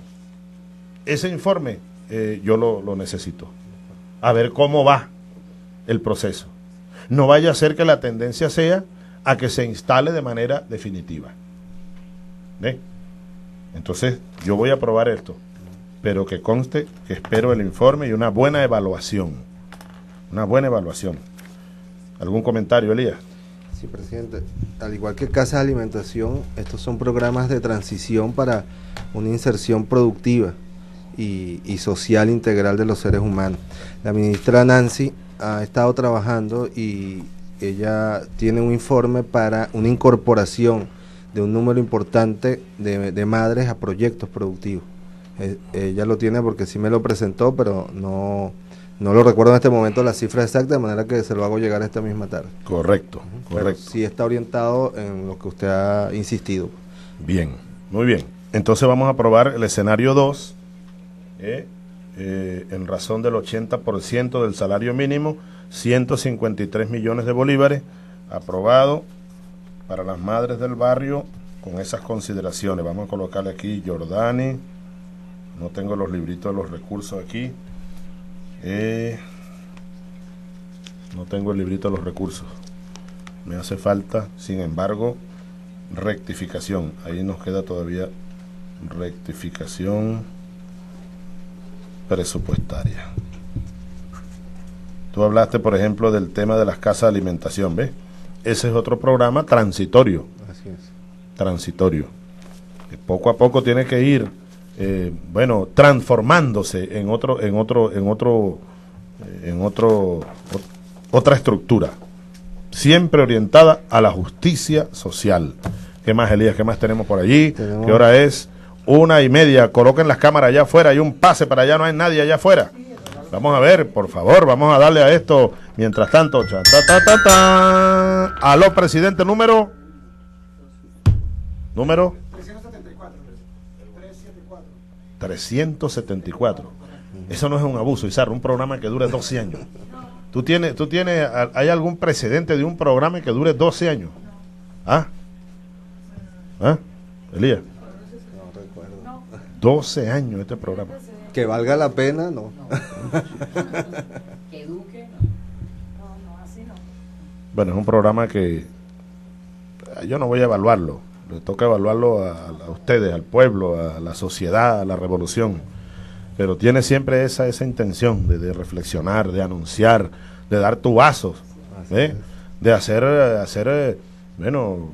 Ese informe eh, yo lo, necesito. A ver cómo va el proceso. No vaya a ser que la tendencia sea a que se instale de manera definitiva. Entonces, yo voy a probar esto, pero que conste que espero el informe y una buena evaluación una buena evaluación. ¿Algún comentario, Elías? Sí, presidente. Al igual que Casa de Alimentación, estos son programas de transición para una inserción productiva y, social integral de los seres humanos. La ministra Nancy ha estado trabajando y ella tiene un informe para una incorporación de un número importante de, madres a proyectos productivos. Eh, ella lo tiene porque sí me lo presentó, pero no no lo recuerdo en este momento la cifra exacta, de manera que se lo hago llegar esta misma tarde. Correcto, correcto. sí está orientado en lo que usted ha insistido. Bien, muy bien. Entonces vamos a probar el escenario 2, eh, eh, en razón del 80% del salario mínimo, 153 millones de bolívares, aprobado para las madres del barrio con esas consideraciones. Vamos a colocarle aquí Jordani, no tengo los libritos de los recursos aquí. Eh, no tengo el librito de los recursos. Me hace falta, sin embargo, rectificación. Ahí nos queda todavía rectificación presupuestaria. Tú hablaste, por ejemplo, del tema de las casas de alimentación, ¿ves? ese es otro programa transitorio. Así es. Transitorio. Que poco a poco tiene que ir, eh, bueno, transformándose en otro, en otro, en otro, en otro, otra estructura. Siempre orientada a la justicia social. ¿Qué más, Elías? ¿Qué más tenemos por allí? Tenemos- ¿Qué hora es? Una y media. Coloquen las cámaras allá afuera. Hay un pase para allá, no hay nadie allá afuera. Vamos a ver, por favor, vamos a darle a esto. Mientras tanto, cha, ta, ta, ta, ta. Aló, presidente, número. Número 374. Eso no es un abuso, Izarro, un programa que dure 12 años. ¿Tú tienes, tú tienes, a- hay algún precedente de un programa que dure 12 años? ¿Ah? ¿Ah? Elías, No recuerdo. 12 años este programa. Que valga la pena, no. Bueno, es un programa que yo no voy a evaluarlo, le toca evaluarlo a, a ustedes, al pueblo, a la sociedad, a la revolución, pero tiene siempre esa, esa intención de, de reflexionar, de anunciar, de dar tubazos, ¿eh? de hacer, hacer eh, bueno,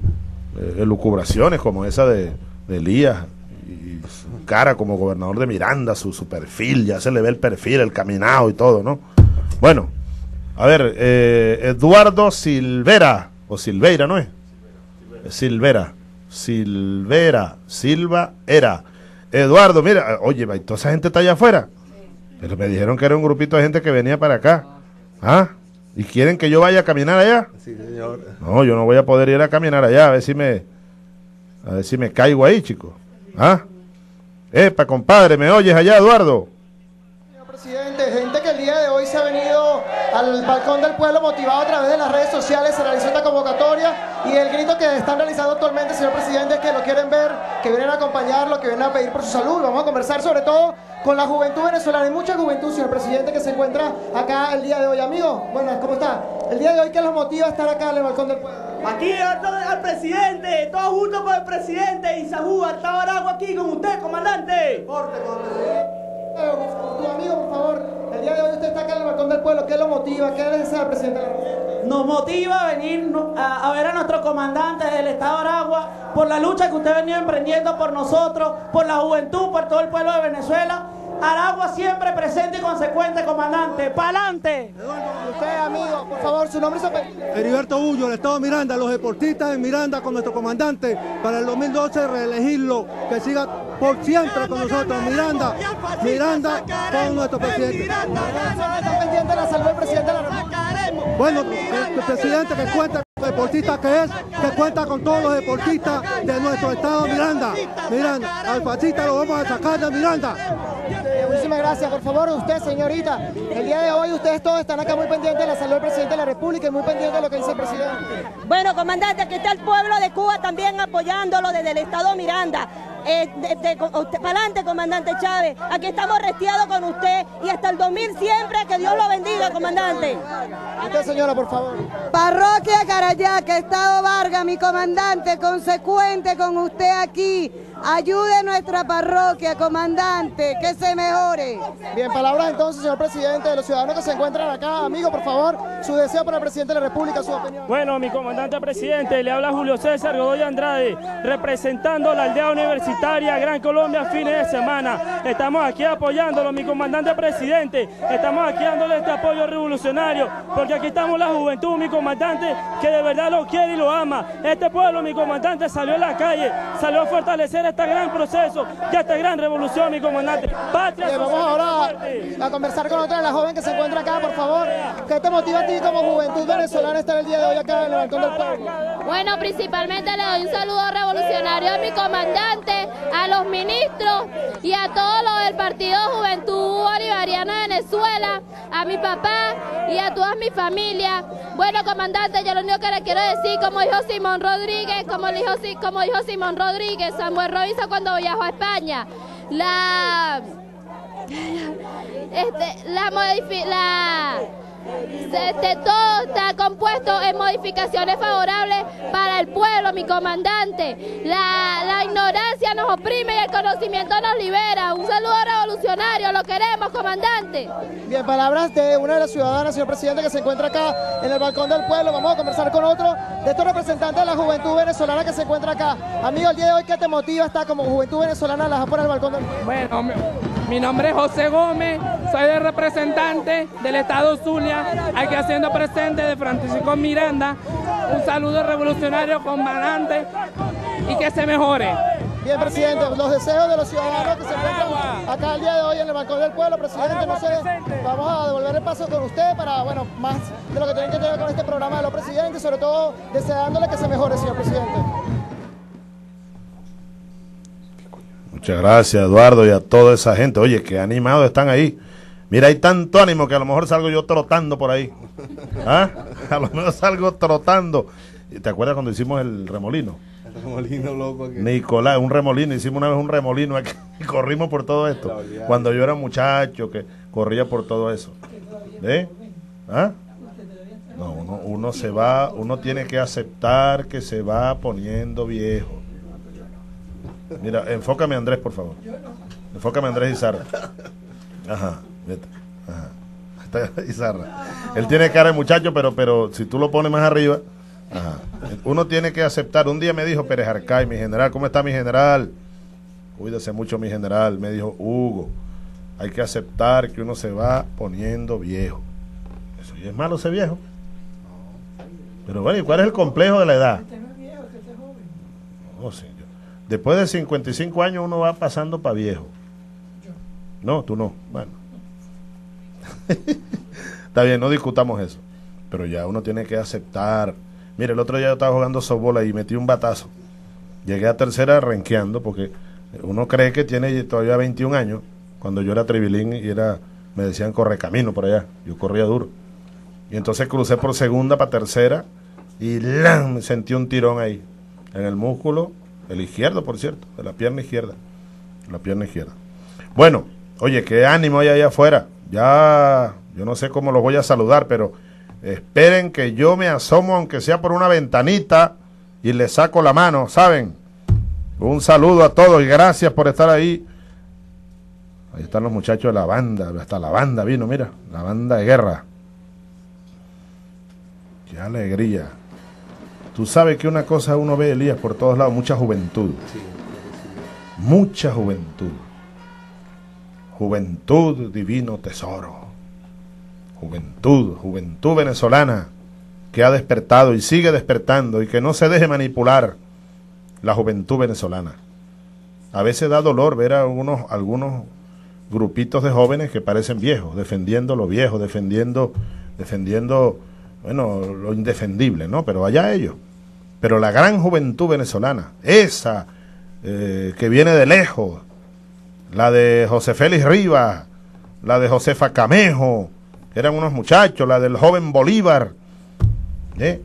eh, elucubraciones como esa de, de Elías y su cara como gobernador de Miranda, su, su perfil, ya se le ve el perfil, el caminado y todo, ¿no? Bueno, a ver, eh, Eduardo Silvera, o Silveira, ¿no es? Silvera, Silvera, Silva era. Eduardo, mira, oye, y toda esa gente está allá afuera. Pero me dijeron que era un grupito de gente que venía para acá. ¿Ah? ¿Y quieren que yo vaya a caminar allá? Sí, señor. No, yo no voy a poder ir a caminar allá, a ver si me, a ver si me caigo ahí, chico. ¿Ah? Epa, compadre, ¿me oyes allá, Eduardo? Señor presidente, al balcón del pueblo motivado a través de las redes sociales, se realizó esta convocatoria y el grito que están realizando actualmente, señor presidente, es que lo quieren ver, que vienen a acompañarlo, que vienen a pedir por su salud. Vamos a conversar sobre todo con la juventud venezolana. Hay mucha juventud, señor presidente, que se encuentra acá el día de hoy. Amigos, buenas, ¿cómo está? El día de hoy, ¿qué los motiva a estar acá en el balcón del pueblo? Aquí al, presidente, todos juntos con el presidente y Sajú, Artaba Aragua aquí con usted, comandante. Corte con amigo, por favor, el día de hoy usted está acá en el balcón del pueblo. ¿Qué lo motiva? ¿Qué? Nos motiva a venir a, a ver a nuestro comandante del Estado de Aragua por la lucha que usted ha venido emprendiendo por nosotros, por la juventud, por todo el pueblo de Venezuela. Aragua siempre presente y consecuente, comandante. ¡Pa'lante! Usted, amigo, por favor, su nombre apellido. Heriberto Ullo, el Estado de Miranda, los deportistas de Miranda con nuestro comandante para el 2012 reelegirlo, que siga por siempre con nosotros. Miranda, Miranda con nuestro presidente. Está pendiente de la salud del presidente de la República. Bueno, el presidente que cuenta deportistas que es, que cuenta con todos los deportistas de nuestro Estado Miranda. Miranda, al fascista lo vamos a sacar de Miranda. Muchísimas gracias. Por favor, usted, señorita, el día de hoy ustedes todos están acá muy pendientes de la salud del presidente de la República y muy pendientes de lo que dice el presidente. Bueno, comandante, aquí está el pueblo de Cuba también apoyándolo desde el estado Miranda. Eh, para adelante, comandante Chávez. Aquí estamos restiados con usted y hasta el 2000 siempre. Que Dios lo bendiga, comandante. Usted, señora, por favor. Parroquia Carayaca, Estado Vargas, mi comandante, consecuente con usted aquí. Ayude a nuestra parroquia, comandante, que se mejore. Bien, palabras entonces, señor presidente, de los ciudadanos que se encuentran acá. Amigo, por favor, su deseo para el presidente de la República, su opinión. Bueno, mi comandante presidente, le habla Julio César Godoy Andrade, representando la aldea universitaria Gran Colombia fines de semana. Estamos aquí apoyándolo, mi comandante presidente. Estamos aquí dándole este apoyo revolucionario, porque aquí estamos la juventud, mi comandante, que de verdad lo quiere y lo ama. Este pueblo, mi comandante, salió a la calle, salió a fortalecer este gran proceso y esta gran revolución, mi comandante. Patria, Bien, vamos ahora a conversar con otra de las jóvenes que se encuentra acá, por favor. ¿Qué te motiva a ti como juventud venezolana estar el día de hoy acá en el balcón del pueblo? Bueno, principalmente le doy un saludo revolucionario a mi comandante, a los ministros y a todos los del Partido Juventud Bolivariana de Venezuela, a mi papá y a toda mi familia. Bueno, comandante, yo lo único que le quiero decir, como dijo Simón Rodríguez, como dijo, como dijo Simón Rodríguez, Samuel Roiza cuando viajó a España, la este, la, la Este, todo está compuesto en modificaciones favorables para el pueblo, mi comandante. La, la ignorancia nos oprime y el conocimiento nos libera. Un saludo revolucionario, lo queremos, comandante. Bien, palabras de una de las ciudadanas, señor presidente, que se encuentra acá en el balcón del pueblo. Vamos a conversar con otro de estos representantes de la juventud venezolana que se encuentra acá. Amigo, el día de hoy, ¿qué te motiva estar como juventud venezolana la por el balcón del pueblo? Bueno, mi, mi nombre es José Gómez, soy el representante del Estado Zulia, aquí haciendo presente de Francisco Miranda. Un saludo revolucionario, comandante, y que se mejore. Bien, presidente, los deseos de los ciudadanos que se encuentran acá el día de hoy en el Balcón del Pueblo, presidente, no sé, vamos a devolver el paso con usted para, bueno, más de lo que tienen que tener con este programa de los presidentes sobre todo deseándole que se mejore, señor presidente. Muchas gracias, Eduardo, y a toda esa gente. Oye, qué animados están ahí. Mira, hay tanto ánimo que a lo mejor salgo yo trotando por ahí. ¿Ah? A lo mejor salgo trotando. ¿Te acuerdas cuando hicimos el remolino? El remolino loco aquí. Nicolás, un remolino, hicimos una vez un remolino aquí y corrimos por todo esto. Cuando yo era muchacho, que corría por todo eso. ¿Eh? ¿Ah? No, uno, uno se va, uno tiene que aceptar que se va poniendo viejo. Mira, enfócame a Andrés, por favor. Enfócame a Andrés Izarra. Ajá. Ajá. Está Izarra. Él tiene cara de muchacho, pero, pero si tú lo pones más arriba, ajá. uno tiene que aceptar. Un día me dijo Pérez Arcay, mi general, ¿cómo está mi general? Cuídese mucho, mi general. Me dijo Hugo, hay que aceptar que uno se va poniendo viejo. Eso y es malo ser viejo. Pero bueno, ¿y cuál es el complejo de la edad? No, yo- Después de 55 años uno va pasando para viejo. No, tú no. Bueno. Está bien, no discutamos eso. Pero ya uno tiene que aceptar. Mire, el otro día yo estaba jugando softball y metí un batazo. Llegué a tercera renqueando porque uno cree que tiene todavía 21 años. Cuando yo era tribilín y era, me decían corre camino por allá. Yo corría duro. Y entonces crucé por segunda para tercera y ¡lam! sentí un tirón ahí. En el músculo, el izquierdo, por cierto, de la pierna izquierda. La pierna izquierda. Bueno, oye, qué ánimo hay allá afuera. Ya, yo no sé cómo los voy a saludar, pero esperen que yo me asomo, aunque sea por una ventanita, y le saco la mano, ¿saben? Un saludo a todos y gracias por estar ahí. Ahí están los muchachos de la banda, hasta la banda vino, mira, la banda de guerra. Qué alegría. Tú sabes que una cosa uno ve, Elías, por todos lados, mucha juventud. Mucha juventud. Juventud, divino tesoro. Juventud, juventud venezolana que ha despertado y sigue despertando y que no se deje manipular la juventud venezolana. A veces da dolor ver a algunos, algunos grupitos de jóvenes que parecen viejos, defendiendo lo viejo, defendiendo, defendiendo, bueno, lo indefendible, ¿no? Pero allá ellos. Pero la gran juventud venezolana, esa eh, que viene de lejos, la de José Félix Rivas, la de Josefa Camejo, que eran unos muchachos, la del joven Bolívar, ¿eh?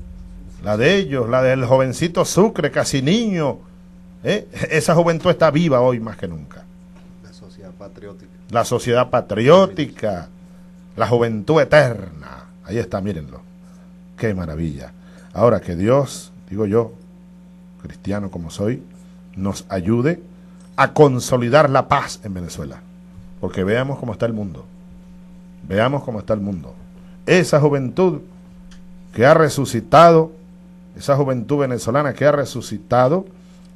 la de ellos, la del jovencito Sucre, casi niño. ¿eh? Esa juventud está viva hoy más que nunca. La sociedad patriótica. La sociedad patriótica, la juventud eterna. Ahí está, mírenlo. Qué maravilla. Ahora que Dios, digo yo, cristiano como soy, nos ayude a consolidar la paz en Venezuela. Porque veamos cómo está el mundo. Veamos cómo está el mundo. Esa juventud que ha resucitado, esa juventud venezolana que ha resucitado,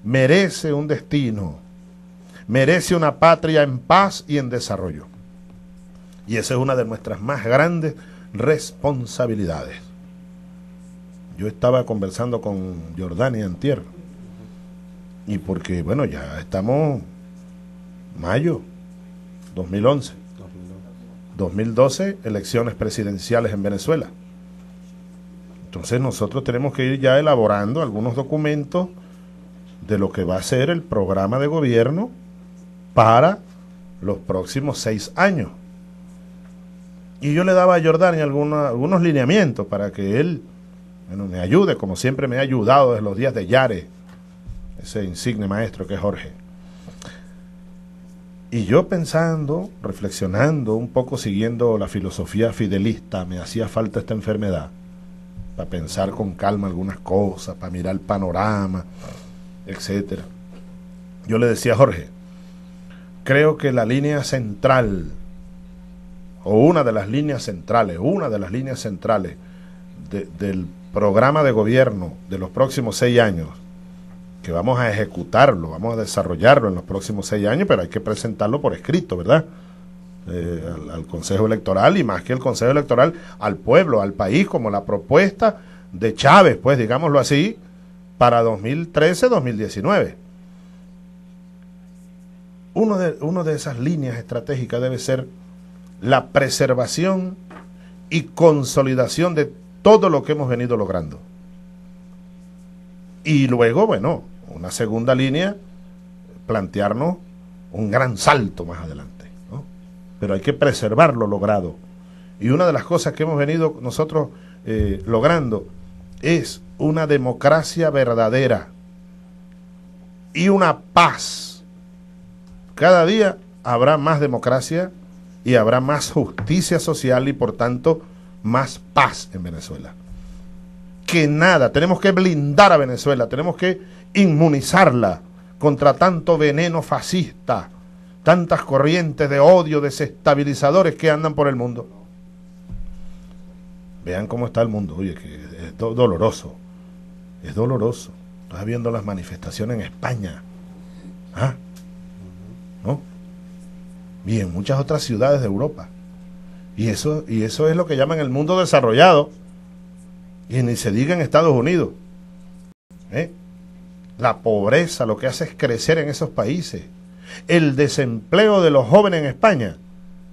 merece un destino, merece una patria en paz y en desarrollo. Y esa es una de nuestras más grandes responsabilidades. Yo estaba conversando con Jordania Antier, y porque, bueno, ya estamos mayo 2011. 2012, elecciones presidenciales en Venezuela. Entonces nosotros tenemos que ir ya elaborando algunos documentos de lo que va a ser el programa de gobierno para los próximos seis años. Y yo le daba a Jordania alguna- algunos lineamientos para que él bueno, me ayude, como siempre me ha ayudado desde los días de Yare, ese insigne maestro que es Jorge. Y yo pensando, reflexionando, un poco siguiendo la filosofía fidelista, me hacía falta esta enfermedad para pensar con calma algunas cosas, para mirar el panorama, etcétera. Yo le decía a Jorge, creo que la línea central, o una de las líneas centrales, una de las líneas centrales del programa de gobierno de los próximos seis años, que vamos a ejecutarlo, vamos a desarrollarlo en los próximos seis años, pero hay que presentarlo por escrito, ¿verdad? Eh, al, Consejo Electoral y más que el Consejo Electoral, al pueblo, al país, como la propuesta de Chávez, pues digámoslo así, para 2013-2019. Uno de, uno de esas líneas estratégicas debe ser la preservación y consolidación de todo lo que hemos venido logrando. Y luego, bueno, una segunda línea, plantearnos un gran salto más adelante. Pero hay que preservar lo logrado. Y una de las cosas que hemos venido nosotros eh, logrando es una democracia verdadera y una paz. Cada día habrá más democracia y habrá más justicia social y por tanto más paz en Venezuela. Que nada, tenemos que blindar a Venezuela, tenemos que inmunizarla contra tanto veneno fascista, tantas corrientes de odio, desestabilizadores que andan por el mundo. Vean cómo está el mundo, oye, que es doloroso, es doloroso. Estás viendo las manifestaciones en España, ¿ah? ¿no? Y en muchas otras ciudades de Europa. Y eso, y eso es lo que llaman el mundo desarrollado. Y ni se diga en Estados Unidos. ¿Eh? La pobreza lo que hace es crecer en esos países. El desempleo de los jóvenes en España,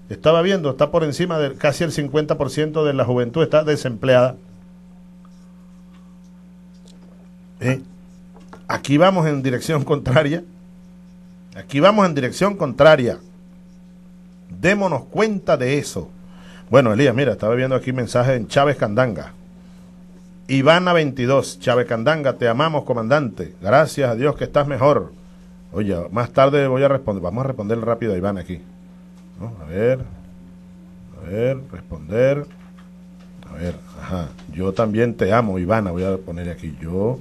estaba viendo, está por encima de casi el 50% de la juventud está desempleada. ¿Eh? Aquí vamos en dirección contraria. Aquí vamos en dirección contraria. Démonos cuenta de eso. Bueno, Elías, mira, estaba viendo aquí mensaje en Chávez Candanga. Ivana 22, Chávez Candanga, te amamos, comandante. Gracias a Dios que estás mejor. Oye, más tarde voy a responder. Vamos a responder rápido a Iván aquí. A ver, a ver, responder. A ver, ajá. Yo también te amo, Ivana. Voy a poner aquí. Yo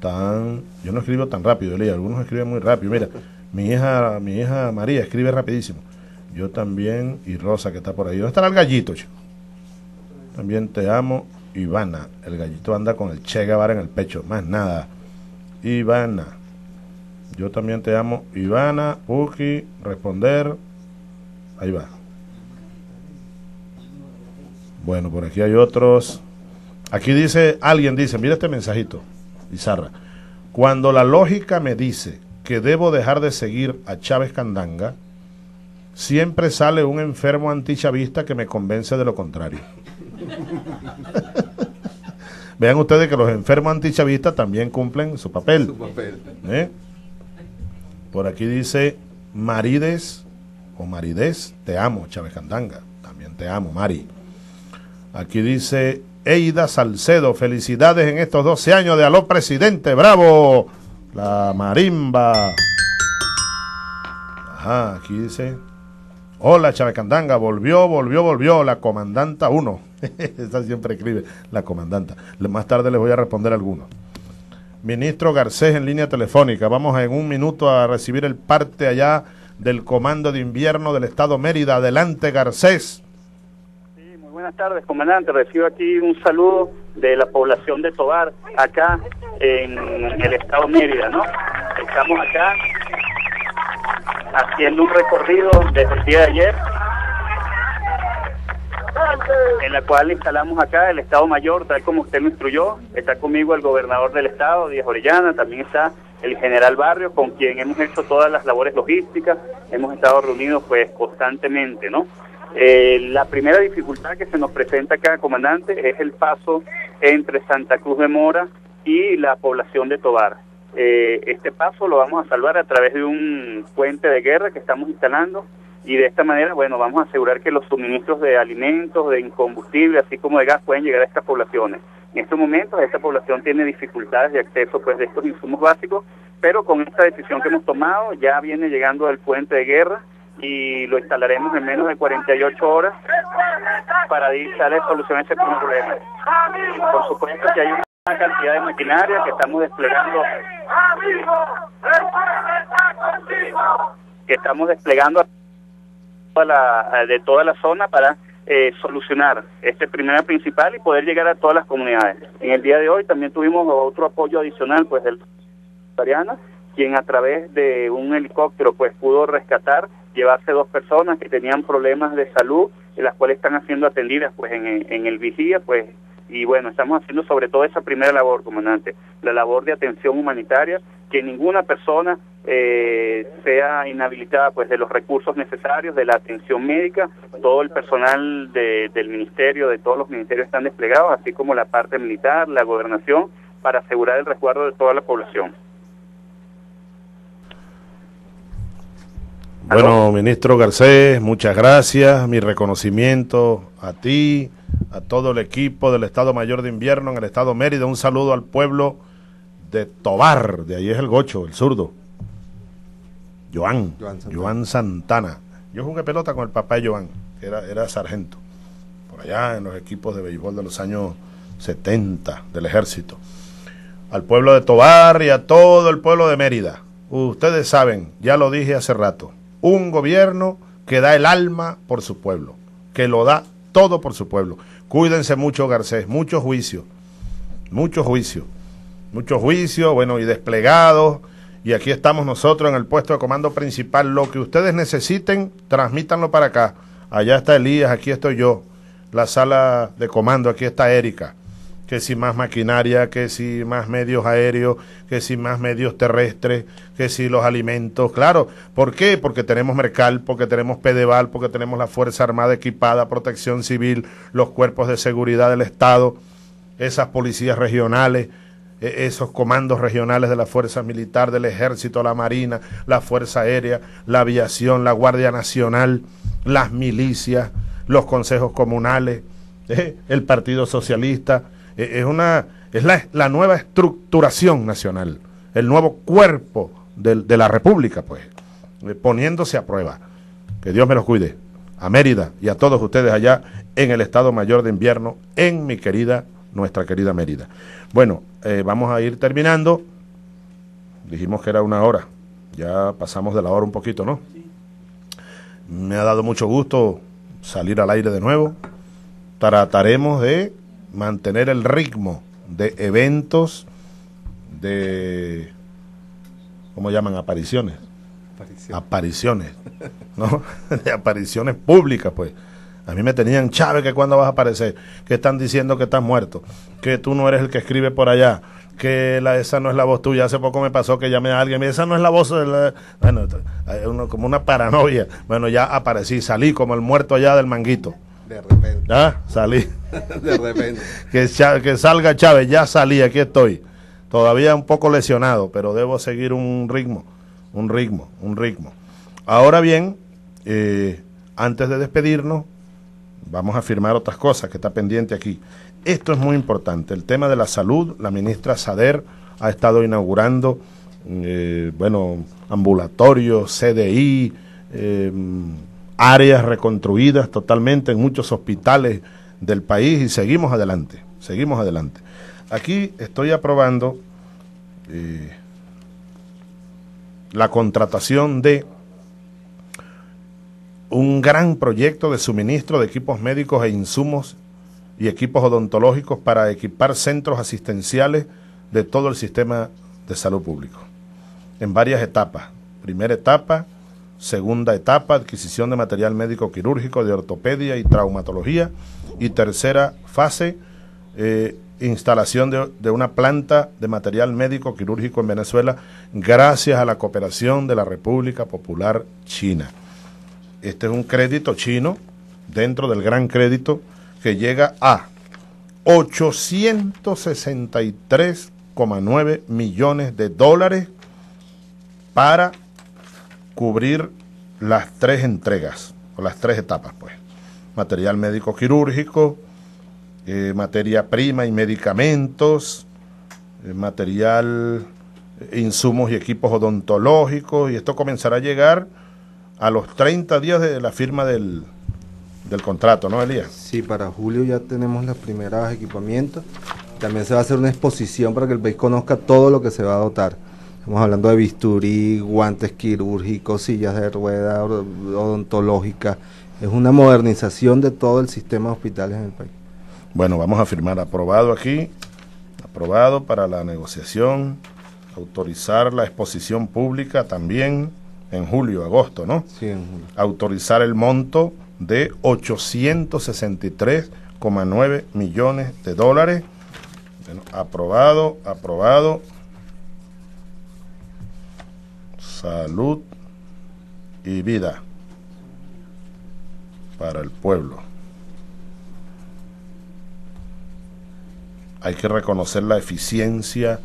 tan. Yo no escribo tan rápido, Elías. Algunos escriben muy rápido. Mira, mi hija, mi hija María escribe rapidísimo. Yo también, y Rosa que está por ahí. ¿Dónde estará el gallito, chico? También te amo, Ivana. El gallito anda con el Che Guevara en el pecho, más nada. Ivana. Yo también te amo, Ivana. Uki, responder. Ahí va. Bueno, por aquí hay otros. Aquí dice, alguien dice, mira este mensajito, Izarra. Cuando la lógica me dice que debo dejar de seguir a Chávez Candanga, siempre sale un enfermo antichavista que me convence de lo contrario. Vean ustedes que los enfermos antichavistas también cumplen su papel. ¿Eh? Por aquí dice Marides o Marides, te amo, Chávez Candanga. También te amo, Mari. Aquí dice Eida Salcedo, felicidades en estos 12 años de aló presidente, bravo. La marimba. Ajá, aquí dice Hola, Candanga, volvió, volvió, volvió, la comandanta 1. Esa siempre escribe, la comandanta. Más tarde les voy a responder algunos. Ministro Garcés en línea telefónica. Vamos en un minuto a recibir el parte allá del Comando de Invierno del Estado Mérida. Adelante, Garcés. Sí, muy buenas tardes, comandante. Recibo aquí un saludo de la población de Tobar, acá en el Estado Mérida, ¿no? Estamos acá haciendo un recorrido desde el día de ayer, en la cual instalamos acá el Estado Mayor, tal como usted me instruyó. Está conmigo el gobernador del Estado, Díaz Orellana, también está el general Barrio, con quien hemos hecho todas las labores logísticas, hemos estado reunidos pues constantemente, ¿no? Eh, la primera dificultad que se nos presenta acá, comandante, es el paso entre Santa Cruz de Mora y la población de Tobar. Eh, este paso lo vamos a salvar a través de un puente de guerra que estamos instalando y de esta manera, bueno, vamos a asegurar que los suministros de alimentos, de incombustible, así como de gas pueden llegar a estas poblaciones. En estos momentos esta población tiene dificultades de acceso pues de estos insumos básicos, pero con esta decisión que hemos tomado ya viene llegando el puente de guerra y lo instalaremos en menos de 48 horas para darle solución a ese problema. Por supuesto que hay una cantidad de maquinaria que estamos desplegando que estamos desplegando de toda la zona para eh, solucionar este problema principal y poder llegar a todas las comunidades. En el día de hoy también tuvimos otro apoyo adicional pues del Ariana, quien a través de un helicóptero pues pudo rescatar, llevarse dos personas que tenían problemas de salud, las cuales están siendo atendidas pues en, en el vigía pues y bueno, estamos haciendo sobre todo esa primera labor, comandante, la labor de atención humanitaria, que ninguna persona eh, sea inhabilitada pues de los recursos necesarios, de la atención médica, todo el personal del ministerio, de todos los ministerios están desplegados, así como la parte militar, la gobernación, para asegurar el resguardo de toda la población. Bueno, ministro Garcés, muchas gracias, mi reconocimiento a ti, a todo el equipo del Estado Mayor de Invierno en el Estado Mérida. Un saludo al pueblo de Tobar, de ahí es el gocho, el zurdo. Joan, Joan Santana. Yo jugué pelota con el papá de Joan, que era, era sargento, por allá en los equipos de béisbol de los años 70 del ejército. Al pueblo de Tobar y a todo el pueblo de Mérida. Ustedes saben, ya lo dije hace rato, un gobierno que da el alma por su pueblo, que lo da todo por su pueblo. Cuídense mucho, Garcés, mucho juicio, mucho juicio, mucho juicio, bueno, y desplegados. Y aquí estamos nosotros en el puesto de comando principal. Lo que ustedes necesiten, transmítanlo para acá. Allá está Elías, aquí estoy yo. La sala de comando, aquí está Erika que si más maquinaria, que si más medios aéreos, que si más medios terrestres, que si los alimentos. Claro, ¿por qué? Porque tenemos Mercal, porque tenemos Pedeval, porque tenemos la Fuerza Armada equipada, Protección Civil, los cuerpos de seguridad del Estado, esas policías regionales, e-, esos comandos regionales de la Fuerza Militar, del Ejército, la Marina, la Fuerza Aérea, la Aviación, la Guardia Nacional, las milicias, los consejos comunales, el Partido Socialista, es una es la, nueva estructuración nacional, el nuevo cuerpo de, la República, pues, eh, poniéndose a prueba. Que Dios me los cuide. A Mérida y a todos ustedes allá en el Estado Mayor de Invierno, en mi querida, nuestra querida Mérida. Bueno, eh, vamos a ir terminando. Dijimos que era una hora. Ya pasamos de la hora un poquito, ¿no? Me ha dado mucho gusto salir al aire de nuevo. Trataremos de mantener el ritmo de eventos, de, ¿cómo llaman? Apariciones. Apariciones, ¿no? de apariciones públicas, pues. A mí me tenían, Chávez, que cuando vas a aparecer, que están diciendo que estás muerto, que tú no eres el que escribe por allá, que la, esa no es la voz tuya. Hace poco me pasó que llamé a alguien, esa no es la voz de la... Bueno, como una paranoia. Bueno, ya aparecí, salí como el muerto allá del manguito. De repente. Ah, salí. de repente. que, que salga Chávez, ya salí, aquí estoy. Todavía un poco lesionado, pero debo seguir un ritmo, un ritmo, un ritmo. Ahora bien, eh, antes de despedirnos, vamos a firmar otras cosas que está pendiente aquí. Esto es muy importante, el tema de la salud, la ministra Sader ha estado inaugurando, eh, bueno, ambulatorios, CDI, eh, áreas reconstruidas totalmente en muchos hospitales del país y seguimos adelante, seguimos adelante. Aquí estoy aprobando eh, la contratación de un gran proyecto de suministro de equipos médicos e insumos y equipos odontológicos para equipar centros asistenciales de todo el sistema de salud público, en varias etapas. Primera etapa, Segunda etapa, adquisición de material médico quirúrgico, de ortopedia y traumatología. Y tercera fase, eh, instalación de, de, una planta de material médico quirúrgico en Venezuela gracias a la cooperación de la República Popular China. Este es un crédito chino dentro del gran crédito que llega a 863,9 millones de dólares para cubrir las tres entregas, o las tres etapas, pues. Material médico quirúrgico, eh, materia prima y medicamentos, eh, material insumos y equipos odontológicos, y esto comenzará a llegar a los 30 días de la firma del, del contrato, ¿no, Elías? Sí, para julio ya tenemos los primeros equipamientos. También se va a hacer una exposición para que el país conozca todo lo que se va a dotar. Estamos hablando de bisturí, guantes quirúrgicos, sillas de rueda, odontológica. Es una modernización de todo el sistema de hospitales en el país. Bueno, vamos a firmar aprobado aquí, aprobado para la negociación, autorizar la exposición pública también en julio, agosto, ¿no? Sí, en julio. Autorizar el monto de 863,9 millones de dólares. Bueno, aprobado, aprobado. Salud y vida para el pueblo. Hay que reconocer la eficiencia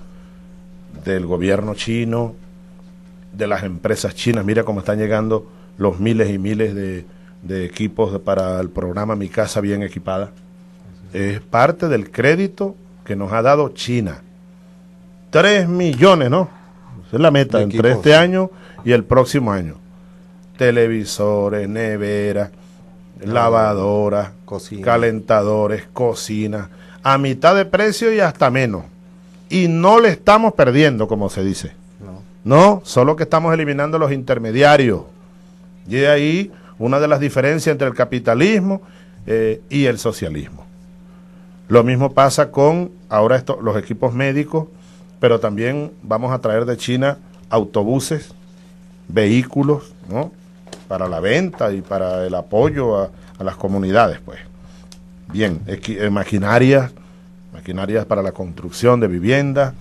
del gobierno chino, de las empresas chinas. Mira cómo están llegando los miles y miles de, equipos para el programa Mi Casa Bien Equipada. Es parte del crédito que nos ha dado China. Tres millones, ¿no? Esa es la meta entre equipos. este año y el próximo año. Televisores, neveras, lavadoras, Cocina. calentadores, cocinas, a mitad de precio y hasta menos. Y no le estamos perdiendo, como se dice. No. No, solo que estamos eliminando los intermediarios. Y de ahí una de las diferencias entre el capitalismo eh, y el socialismo. Lo mismo pasa con ahora esto, los equipos médicos, pero también vamos a traer de China autobuses, vehículos, ¿no? Para la venta y para el apoyo a, a las comunidades, pues. Bien, eh, maquinarias, maquinarias para la construcción de viviendas,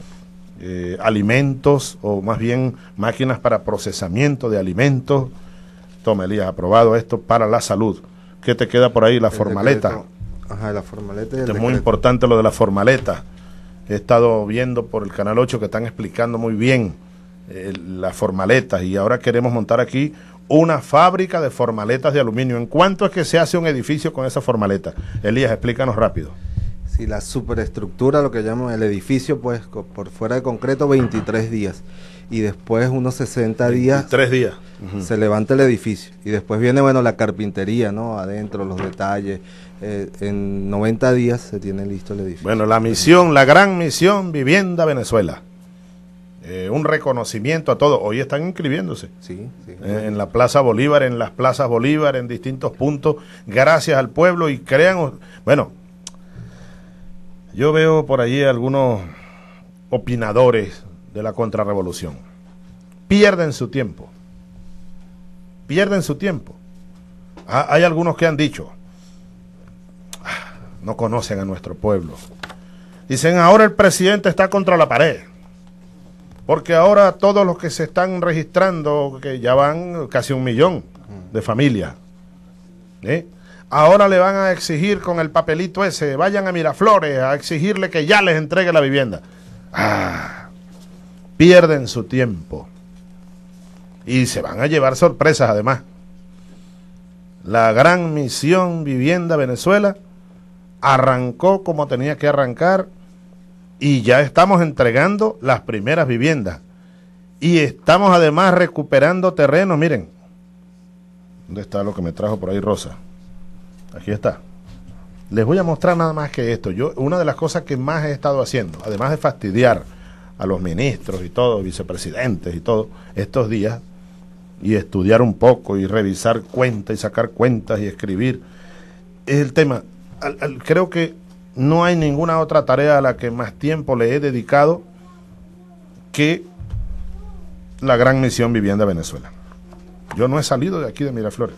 eh, alimentos o más bien máquinas para procesamiento de alimentos. Toma, Elías, aprobado esto para la salud. ¿Qué te queda por ahí? La El formaleta. decreto- Ajá, la formaleta y el Es muy importante lo de la formaleta. He estado viendo por el Canal 8 que están explicando muy bien eh, las formaletas y ahora queremos montar aquí una fábrica de formaletas de aluminio. ¿En cuánto es que se hace un edificio con esa formaleta? Elías, explícanos rápido. Sí, la superestructura, lo que llaman el edificio, pues por fuera de concreto, 23 días. Y después unos 60 días Tres días. Se levanta el edificio. Y después viene, bueno, la carpintería, ¿no? Adentro, los detalles. Eh, en 90 días se tiene listo el edificio. Bueno, la misión, la gran misión Vivienda Venezuela. Eh, un reconocimiento a todos. Hoy están inscribiéndose. Sí, sí. Eh, en la Plaza Bolívar, en las plazas Bolívar, en distintos puntos, gracias al pueblo y crean, bueno, yo veo por allí algunos opinadores de la contrarrevolución. Pierden su tiempo. Pierden su tiempo. Ah, hay algunos que han dicho, "Ah, no conocen a nuestro pueblo. Dicen, ahora el presidente está contra la pared. Porque ahora todos los que se están registrando, que ya van casi un millón de familias, ¿eh? ahora le van a exigir con el papelito ese, vayan a Miraflores a exigirle que ya les entregue la vivienda. Ah, pierden su tiempo. Y se van a llevar sorpresas además. La gran misión Vivienda Venezuela arrancó como tenía que arrancar y ya estamos entregando las primeras viviendas. Y estamos además recuperando terreno. Miren, ¿dónde está lo que me trajo por ahí Rosa? Aquí está. Les voy a mostrar nada más que esto. Yo, una de las cosas que más he estado haciendo, además de fastidiar a los ministros y todo, vicepresidentes y todo, estos días, y estudiar un poco y revisar cuentas y sacar cuentas y escribir, es el tema. Creo que no hay ninguna otra tarea a la que más tiempo le he dedicado que la gran misión Vivienda Venezuela. Yo no he salido de aquí de Miraflores.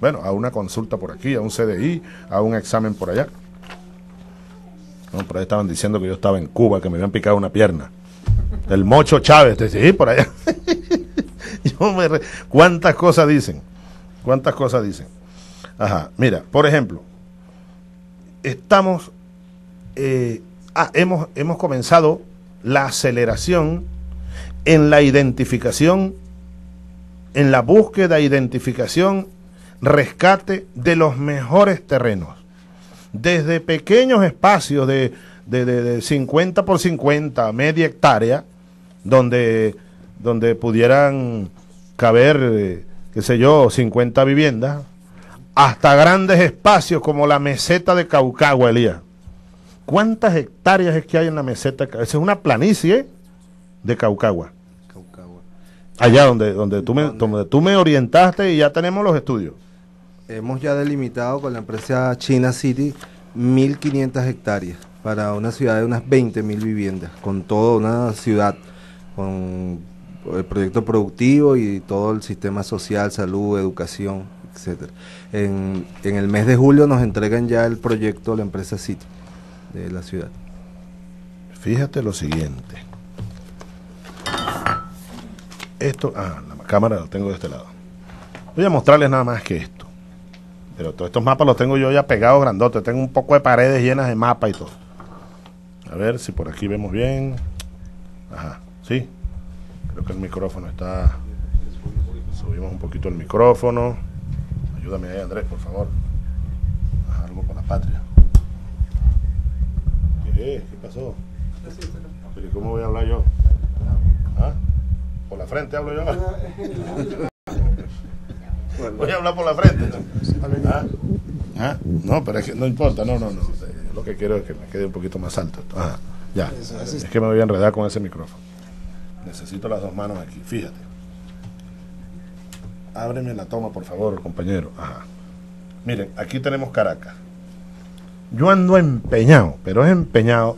Bueno, a una consulta por aquí, a un CDI, a un examen por allá. No, por ahí estaban diciendo que yo estaba en Cuba, que me habían picado una pierna. El Mocho Chávez, sí, por allá. Yo me ¿Cuántas cosas dicen? ¿Cuántas cosas dicen? Ajá, mira, por ejemplo, estamos, eh, ah, hemos, hemos comenzado la aceleración en la identificación, en la búsqueda, identificación, rescate de los mejores terrenos. Desde pequeños espacios de, de, de- de 50 por 50, media hectárea, donde, donde pudieran caber, eh, qué sé yo, 50 viviendas, hasta grandes espacios como la meseta de Caucagua, Elías. ¿Cuántas hectáreas es que hay en la meseta? Esa es una planicie de Caucagua. Allá donde, donde, tú me, donde tú me orientaste y ya tenemos los estudios. Hemos ya delimitado con la empresa China City 1.500 hectáreas para una ciudad de unas 20.000 viviendas, con toda una ciudad, con el proyecto productivo y todo el sistema social, salud, educación, etcétera. En, el mes de julio nos entregan ya el proyecto la empresa City de la ciudad. Fíjate lo siguiente. Esto, ah, la cámara la tengo de este lado. Voy a mostrarles nada más que esto. Pero todos estos mapas los tengo yo ya pegados grandotes. Tengo un poco de paredes llenas de mapas y todo. A ver si por aquí vemos bien. Ajá, sí. Creo que el micrófono está. Subimos un poquito el micrófono. Ayúdame ahí, Andrés, por favor. algo con la patria. ¿Qué? ¿Qué pasó? ¿Pero cómo voy a hablar yo? ¿Ah? ¿Por la frente hablo yo? Voy a hablar por la frente. ¿Ah? ¿Ah? No, pero es que no importa, no, no, no. Lo que quiero es que me quede un poquito más alto. Ajá, ya. Es que me voy a enredar con ese micrófono. Necesito las dos manos aquí, fíjate. Ábreme la toma, por favor, compañero. Ajá. Miren, aquí tenemos Caracas. Yo ando empeñado, pero es empeñado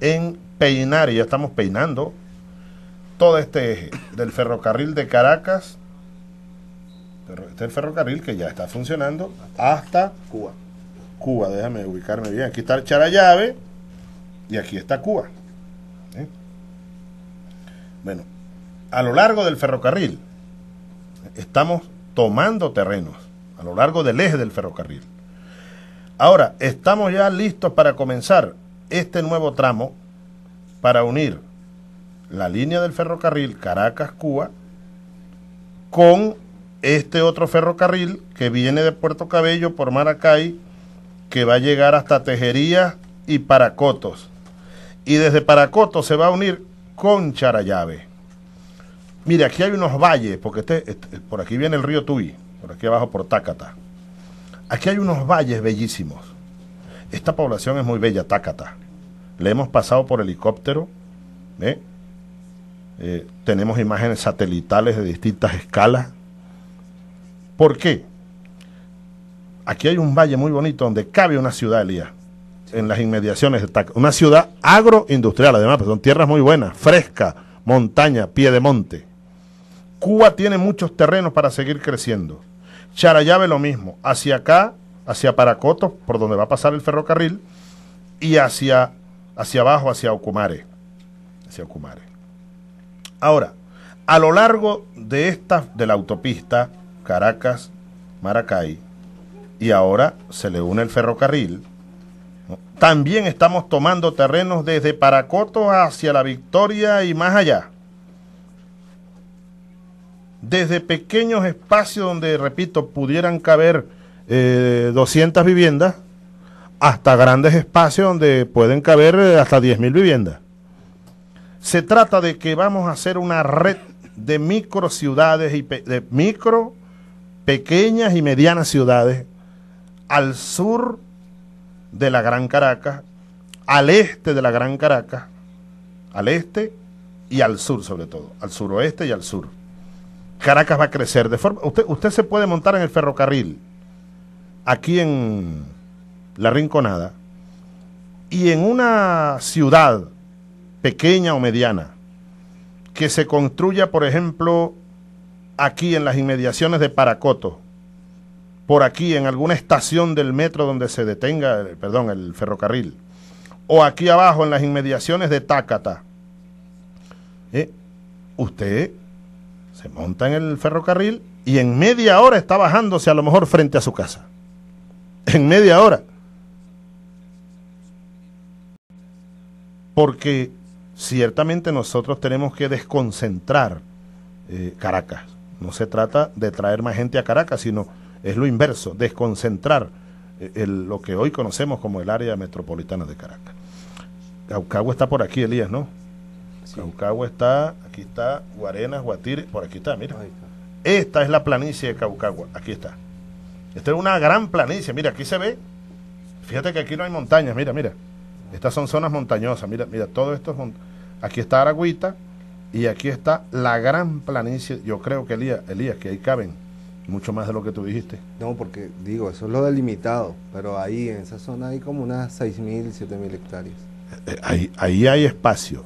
en peinar, y ya estamos peinando todo este eje del ferrocarril de Caracas, este es el ferrocarril que ya está funcionando hasta Cuba. Cuba, déjame ubicarme bien. Aquí está el Charayave y aquí está Cuba. ¿Eh? Bueno, a lo largo del ferrocarril estamos tomando terrenos, a lo largo del eje del ferrocarril. Ahora, estamos ya listos para comenzar este nuevo tramo para unir la línea del ferrocarril Caracas-Cuba con este otro ferrocarril que viene de Puerto Cabello por Maracay, que va a llegar hasta Tejería y Paracotos. Y desde Paracotos se va a unir con Charayave. Mire, aquí hay unos valles, porque este, este, por aquí viene el río Tuy, por aquí abajo por Tácata. Aquí hay unos valles bellísimos. Esta población es muy bella, Tácata. Le hemos pasado por helicóptero. ¿eh? Eh, tenemos imágenes satelitales de distintas escalas. ¿Por qué? Aquí hay un valle muy bonito donde cabe una ciudad, Elías, en las inmediaciones de Tácata. Una ciudad agroindustrial, además, pues son tierras muy buenas, fresca, montaña, pie de monte. Cuba tiene muchos terrenos para seguir creciendo. Charayave lo mismo, hacia acá, hacia Paracoto, por donde va a pasar el ferrocarril, y hacia, hacia abajo, hacia Ocumare. Hacia Ocumare. Ahora, a lo largo de esta, de la autopista Caracas, Maracay, y ahora se le une el ferrocarril, también estamos tomando terrenos desde Paracoto hacia la Victoria y más allá desde pequeños espacios donde, repito, pudieran caber 200 eh, viviendas, hasta grandes espacios donde pueden caber eh, hasta 10.000 viviendas. Se trata de que vamos a hacer una red de micro ciudades y de micro, pequeñas y medianas ciudades al sur de la Gran Caracas, al este de la Gran Caracas, al este y al sur sobre todo, al suroeste y al sur. Caracas va a crecer. De forma, usted, usted se puede montar en el ferrocarril, aquí en La Rinconada, y en una ciudad pequeña o mediana, que se construya, por ejemplo, aquí en las inmediaciones de Paracoto, por aquí en alguna estación del metro donde se detenga, perdón, el ferrocarril, o aquí abajo en las inmediaciones de Tácata, ¿eh? usted se monta en el ferrocarril y en media hora está bajándose a lo mejor frente a su casa. En media hora. Porque ciertamente nosotros tenemos que desconcentrar eh, Caracas. No se trata de traer más gente a Caracas, sino es lo inverso, desconcentrar eh, lo que hoy conocemos como el área metropolitana de Caracas. Caucagua está por aquí, Elías, ¿no? Caucagua está, aquí está Guarenas, Guatire, por aquí está, mira. Esta es la planicie de Caucagua, aquí está. Esta es una gran planicie, mira, aquí se ve. Fíjate que aquí no hay montañas, mira, mira. Estas son zonas montañosas, mira, mira, todo esto es... Aquí está Aragüita y aquí está la gran planicie. Yo creo que Elías, Elías, que ahí caben mucho más de lo que tú dijiste. No, porque digo, eso es lo delimitado, pero ahí en esa zona hay como unas 6.000, 7.000 hectáreas. Eh, ahí, ahí hay espacio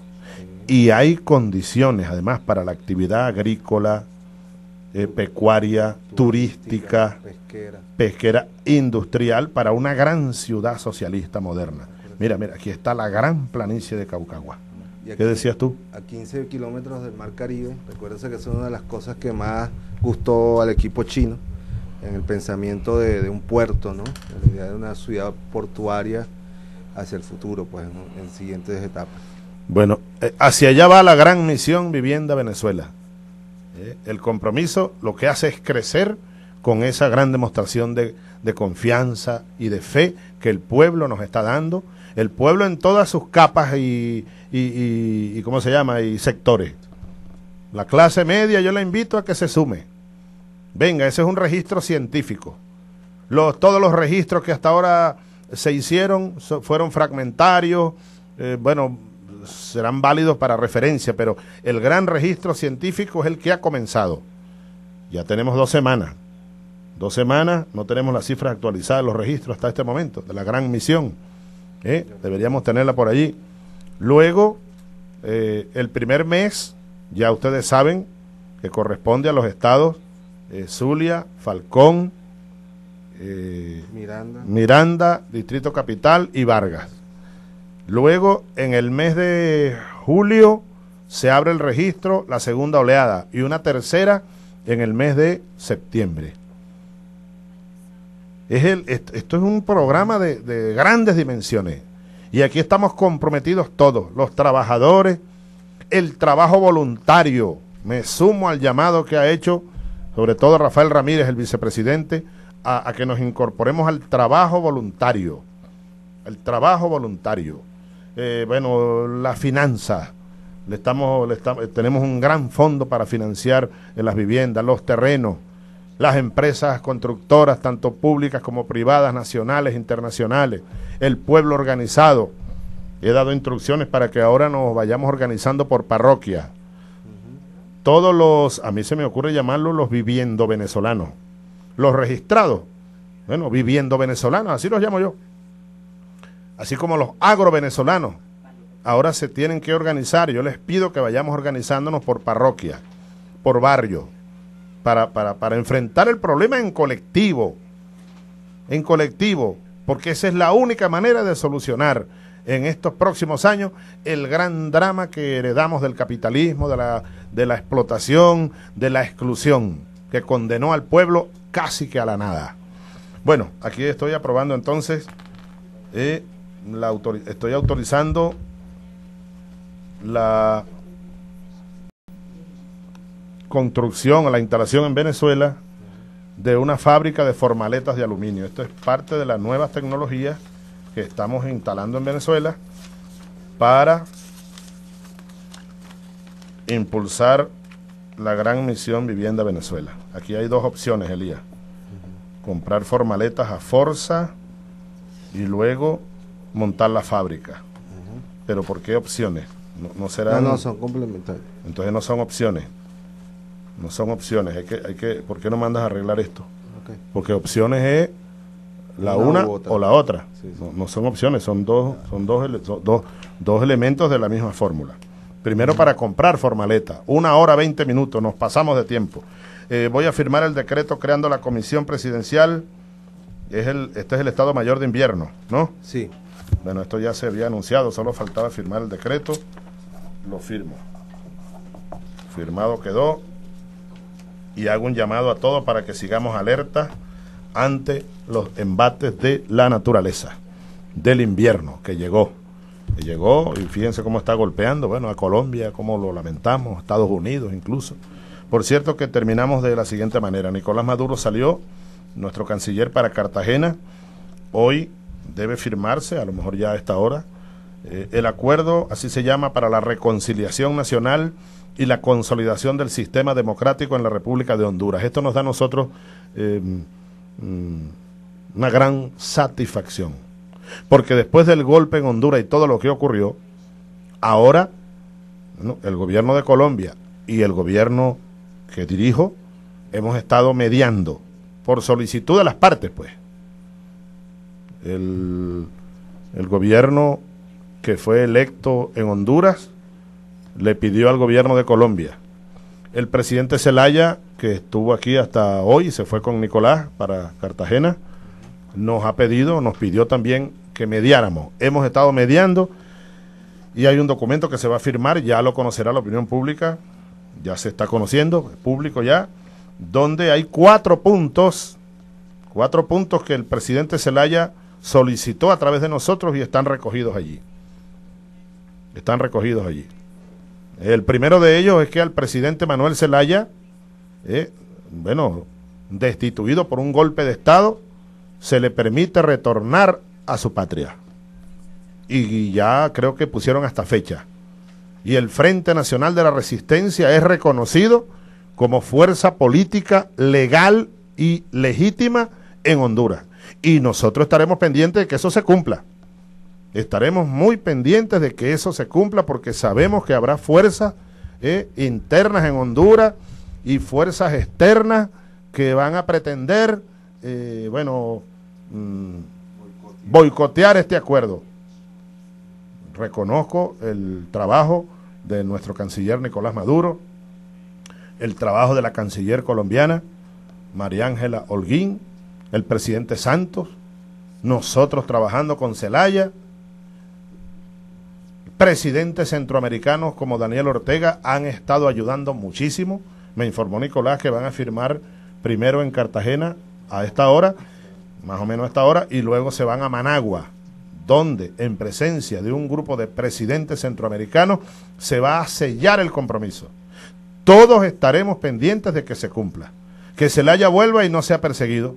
y hay condiciones además para la actividad agrícola, eh, pecuaria, turística, pesquera. pesquera, industrial para una gran ciudad socialista moderna. Mira, mira, aquí está la gran planicie de Caucagua. ¿Qué decías tú? A 15 kilómetros del Mar Caribe, recuérdense que es una de las cosas que más gustó al equipo chino en el pensamiento de, un puerto, ¿no? la idea de una ciudad portuaria hacia el futuro, pues, en, siguientes etapas. Bueno, eh, hacia allá va la gran misión Vivienda Venezuela. Eh, el compromiso lo que hace es crecer con esa gran demostración de, de confianza y de fe que el pueblo nos está dando, el pueblo en todas sus capas y, y, y, ¿cómo se llama? y sectores. La clase media yo la invito a que se sume. Venga, ese es un registro científico. Los, todos los registros que hasta ahora se hicieron fueron fragmentarios, eh, bueno, serán válidos para referencia, pero el gran registro científico es el que ha comenzado. Ya tenemos dos semanas. Dos semanas, no tenemos las cifras actualizadas de los registros hasta este momento, de la gran misión. ¿eh? Deberíamos tenerla por allí. Luego, eh, el primer mes, ya ustedes saben que corresponde a los estados Zulia, Falcón, Miranda. Miranda, Distrito Capital y Vargas. Luego, en el mes de julio, se abre el registro, la segunda oleada, y una tercera en el mes de septiembre. Es el, esto es un programa de, de grandes dimensiones. Y aquí estamos comprometidos todos, los trabajadores, el trabajo voluntario. Me sumo al llamado que ha hecho, sobre todo Rafael Ramírez, el vicepresidente, a, que nos incorporemos al trabajo voluntario. El trabajo voluntario. Eh, bueno, la finanza. Le estamos, le estamos, tenemos un gran fondo para financiar en las viviendas, los terrenos, las empresas constructoras, tanto públicas como privadas, nacionales, internacionales, el pueblo organizado. He dado instrucciones para que ahora nos vayamos organizando por parroquia. Todos los, a mí se me ocurre llamarlos los viviendo venezolanos los registrados, bueno, viviendo venezolanos, así los llamo yo, así como los agro-venezolanos, ahora se tienen que organizar. Yo les pido que vayamos organizándonos por parroquia, por barrio, para, para, para enfrentar el problema en colectivo, en colectivo, porque esa es la única manera de solucionar en estos próximos años el gran drama que heredamos del capitalismo, de la, de la explotación, de la exclusión, que condenó al pueblo casi que a la nada. Bueno, aquí estoy aprobando entonces, eh, la estoy autorizando la construcción o la instalación en Venezuela de una fábrica de formaletas de aluminio. Esto es parte de las nuevas tecnologías que estamos instalando en Venezuela para impulsar la gran misión Vivienda Venezuela. Aquí hay dos opciones, Elías. Comprar formaletas a Forza y luego montar la fábrica. Pero ¿por qué opciones? No, serán... No, no, son complementarios. Entonces no son opciones. No son opciones. Hay que, hay que, ¿Por qué no mandas a arreglar esto? Porque opciones es la una, o la otra. No, son opciones, son dos, son dos, dos, dos elementos de la misma fórmula. Primero para comprar formaleta, una hora veinte minutos, nos pasamos de tiempo. Eh, voy a firmar el decreto creando la comisión presidencial. Es el, este es el Estado Mayor de Invierno, ¿no? Sí. Bueno, esto ya se había anunciado, solo faltaba firmar el decreto. Lo firmo. Firmado quedó. Y hago un llamado a todos para que sigamos alerta ante los embates de la naturaleza, del invierno que llegó llegó y fíjense cómo está golpeando, bueno, a Colombia, cómo lo lamentamos, Estados Unidos incluso. Por cierto que terminamos de la siguiente manera. Nicolás Maduro salió, nuestro canciller, para Cartagena. Hoy debe firmarse, a lo mejor ya a esta hora, eh, el acuerdo, así se llama, para la reconciliación nacional y la consolidación del sistema democrático en la República de Honduras. Esto nos da a nosotros eh, mm, una gran satisfacción, porque después del golpe en Honduras y todo lo que ocurrió, ahora el gobierno de Colombia y el gobierno que dirijo hemos estado mediando por solicitud de las partes, pues. El, el gobierno que fue electo en Honduras le pidió al gobierno de Colombia. El presidente Zelaya, que estuvo aquí hasta hoy, se fue con Nicolás para Cartagena, nos ha pedido, nos pidió también que mediáramos. Hemos estado mediando y hay un documento que se va a firmar, ya lo conocerá la opinión pública, ya se está conociendo, público ya, donde hay cuatro puntos, cuatro puntos que el presidente Zelaya solicitó a través de nosotros y están recogidos allí. Están recogidos allí. El primero de ellos es que al presidente Manuel Zelaya, eh, bueno, destituido por un golpe de Estado, se le permite retornar a su patria. Y ya creo que pusieron hasta fecha. Y el Frente Nacional de la Resistencia es reconocido como fuerza política legal y legítima en Honduras. Y nosotros estaremos pendientes de que eso se cumpla. Estaremos muy pendientes de que eso se cumpla porque sabemos que habrá fuerzas eh, internas en Honduras y fuerzas externas que van a pretender, eh, bueno, mm, boicotear este acuerdo. Reconozco el trabajo de nuestro canciller Nicolás Maduro, el trabajo de la canciller colombiana María Ángela Holguín, el presidente Santos, nosotros trabajando con Celaya, presidentes centroamericanos como Daniel Ortega han estado ayudando muchísimo. Me informó Nicolás que van a firmar primero en Cartagena a esta hora, más o menos a esta hora, y luego se van a Managua, donde en presencia de un grupo de presidentes centroamericanos se va a sellar el compromiso. Todos estaremos pendientes de que se cumpla, que haya vuelva y no sea perseguido,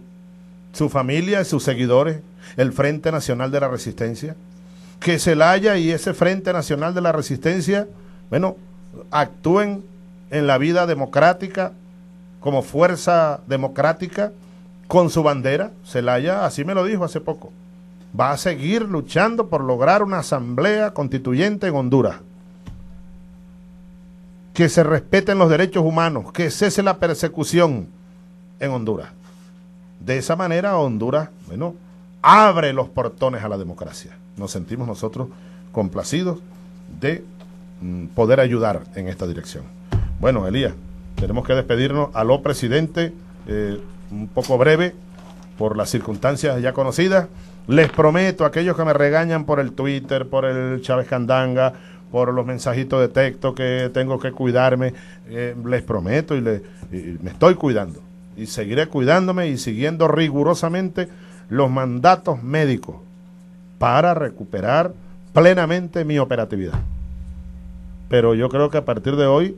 su familia y sus seguidores, el Frente Nacional de la Resistencia, que Celaya y ese Frente Nacional de la Resistencia, bueno, actúen en la vida democrática como fuerza democrática con su bandera. Celaya, así me lo dijo hace poco, va a seguir luchando por lograr una asamblea constituyente en Honduras. Que se respeten los derechos humanos, que cese la persecución en Honduras. De esa manera Honduras, bueno, abre los portones a la democracia nos sentimos nosotros complacidos de mm, poder ayudar en esta dirección. Bueno, Elías, tenemos que despedirnos a lo presidente, eh, un poco breve, por las circunstancias ya conocidas. Les prometo a aquellos que me regañan por el Twitter, por el Chávez Candanga, por los mensajitos de texto que tengo que cuidarme, eh, les prometo y, y me estoy cuidando. Y seguiré cuidándome y siguiendo rigurosamente los mandatos médicos para recuperar plenamente mi operatividad. Pero yo creo que a partir de hoy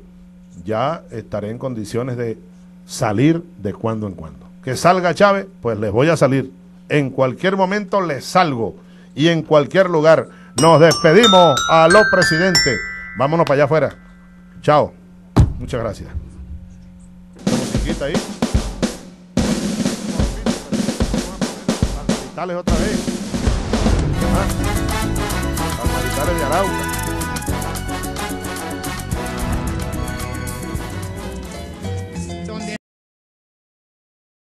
ya estaré en condiciones de salir de cuando en cuando. Que salga Chávez, pues les voy a salir. En cualquier momento les salgo. Y en cualquier lugar. Nos despedimos a los presidentes. Vámonos para allá afuera. Chao. Muchas gracias. ahí. Otra vez. Los militares de Arauca.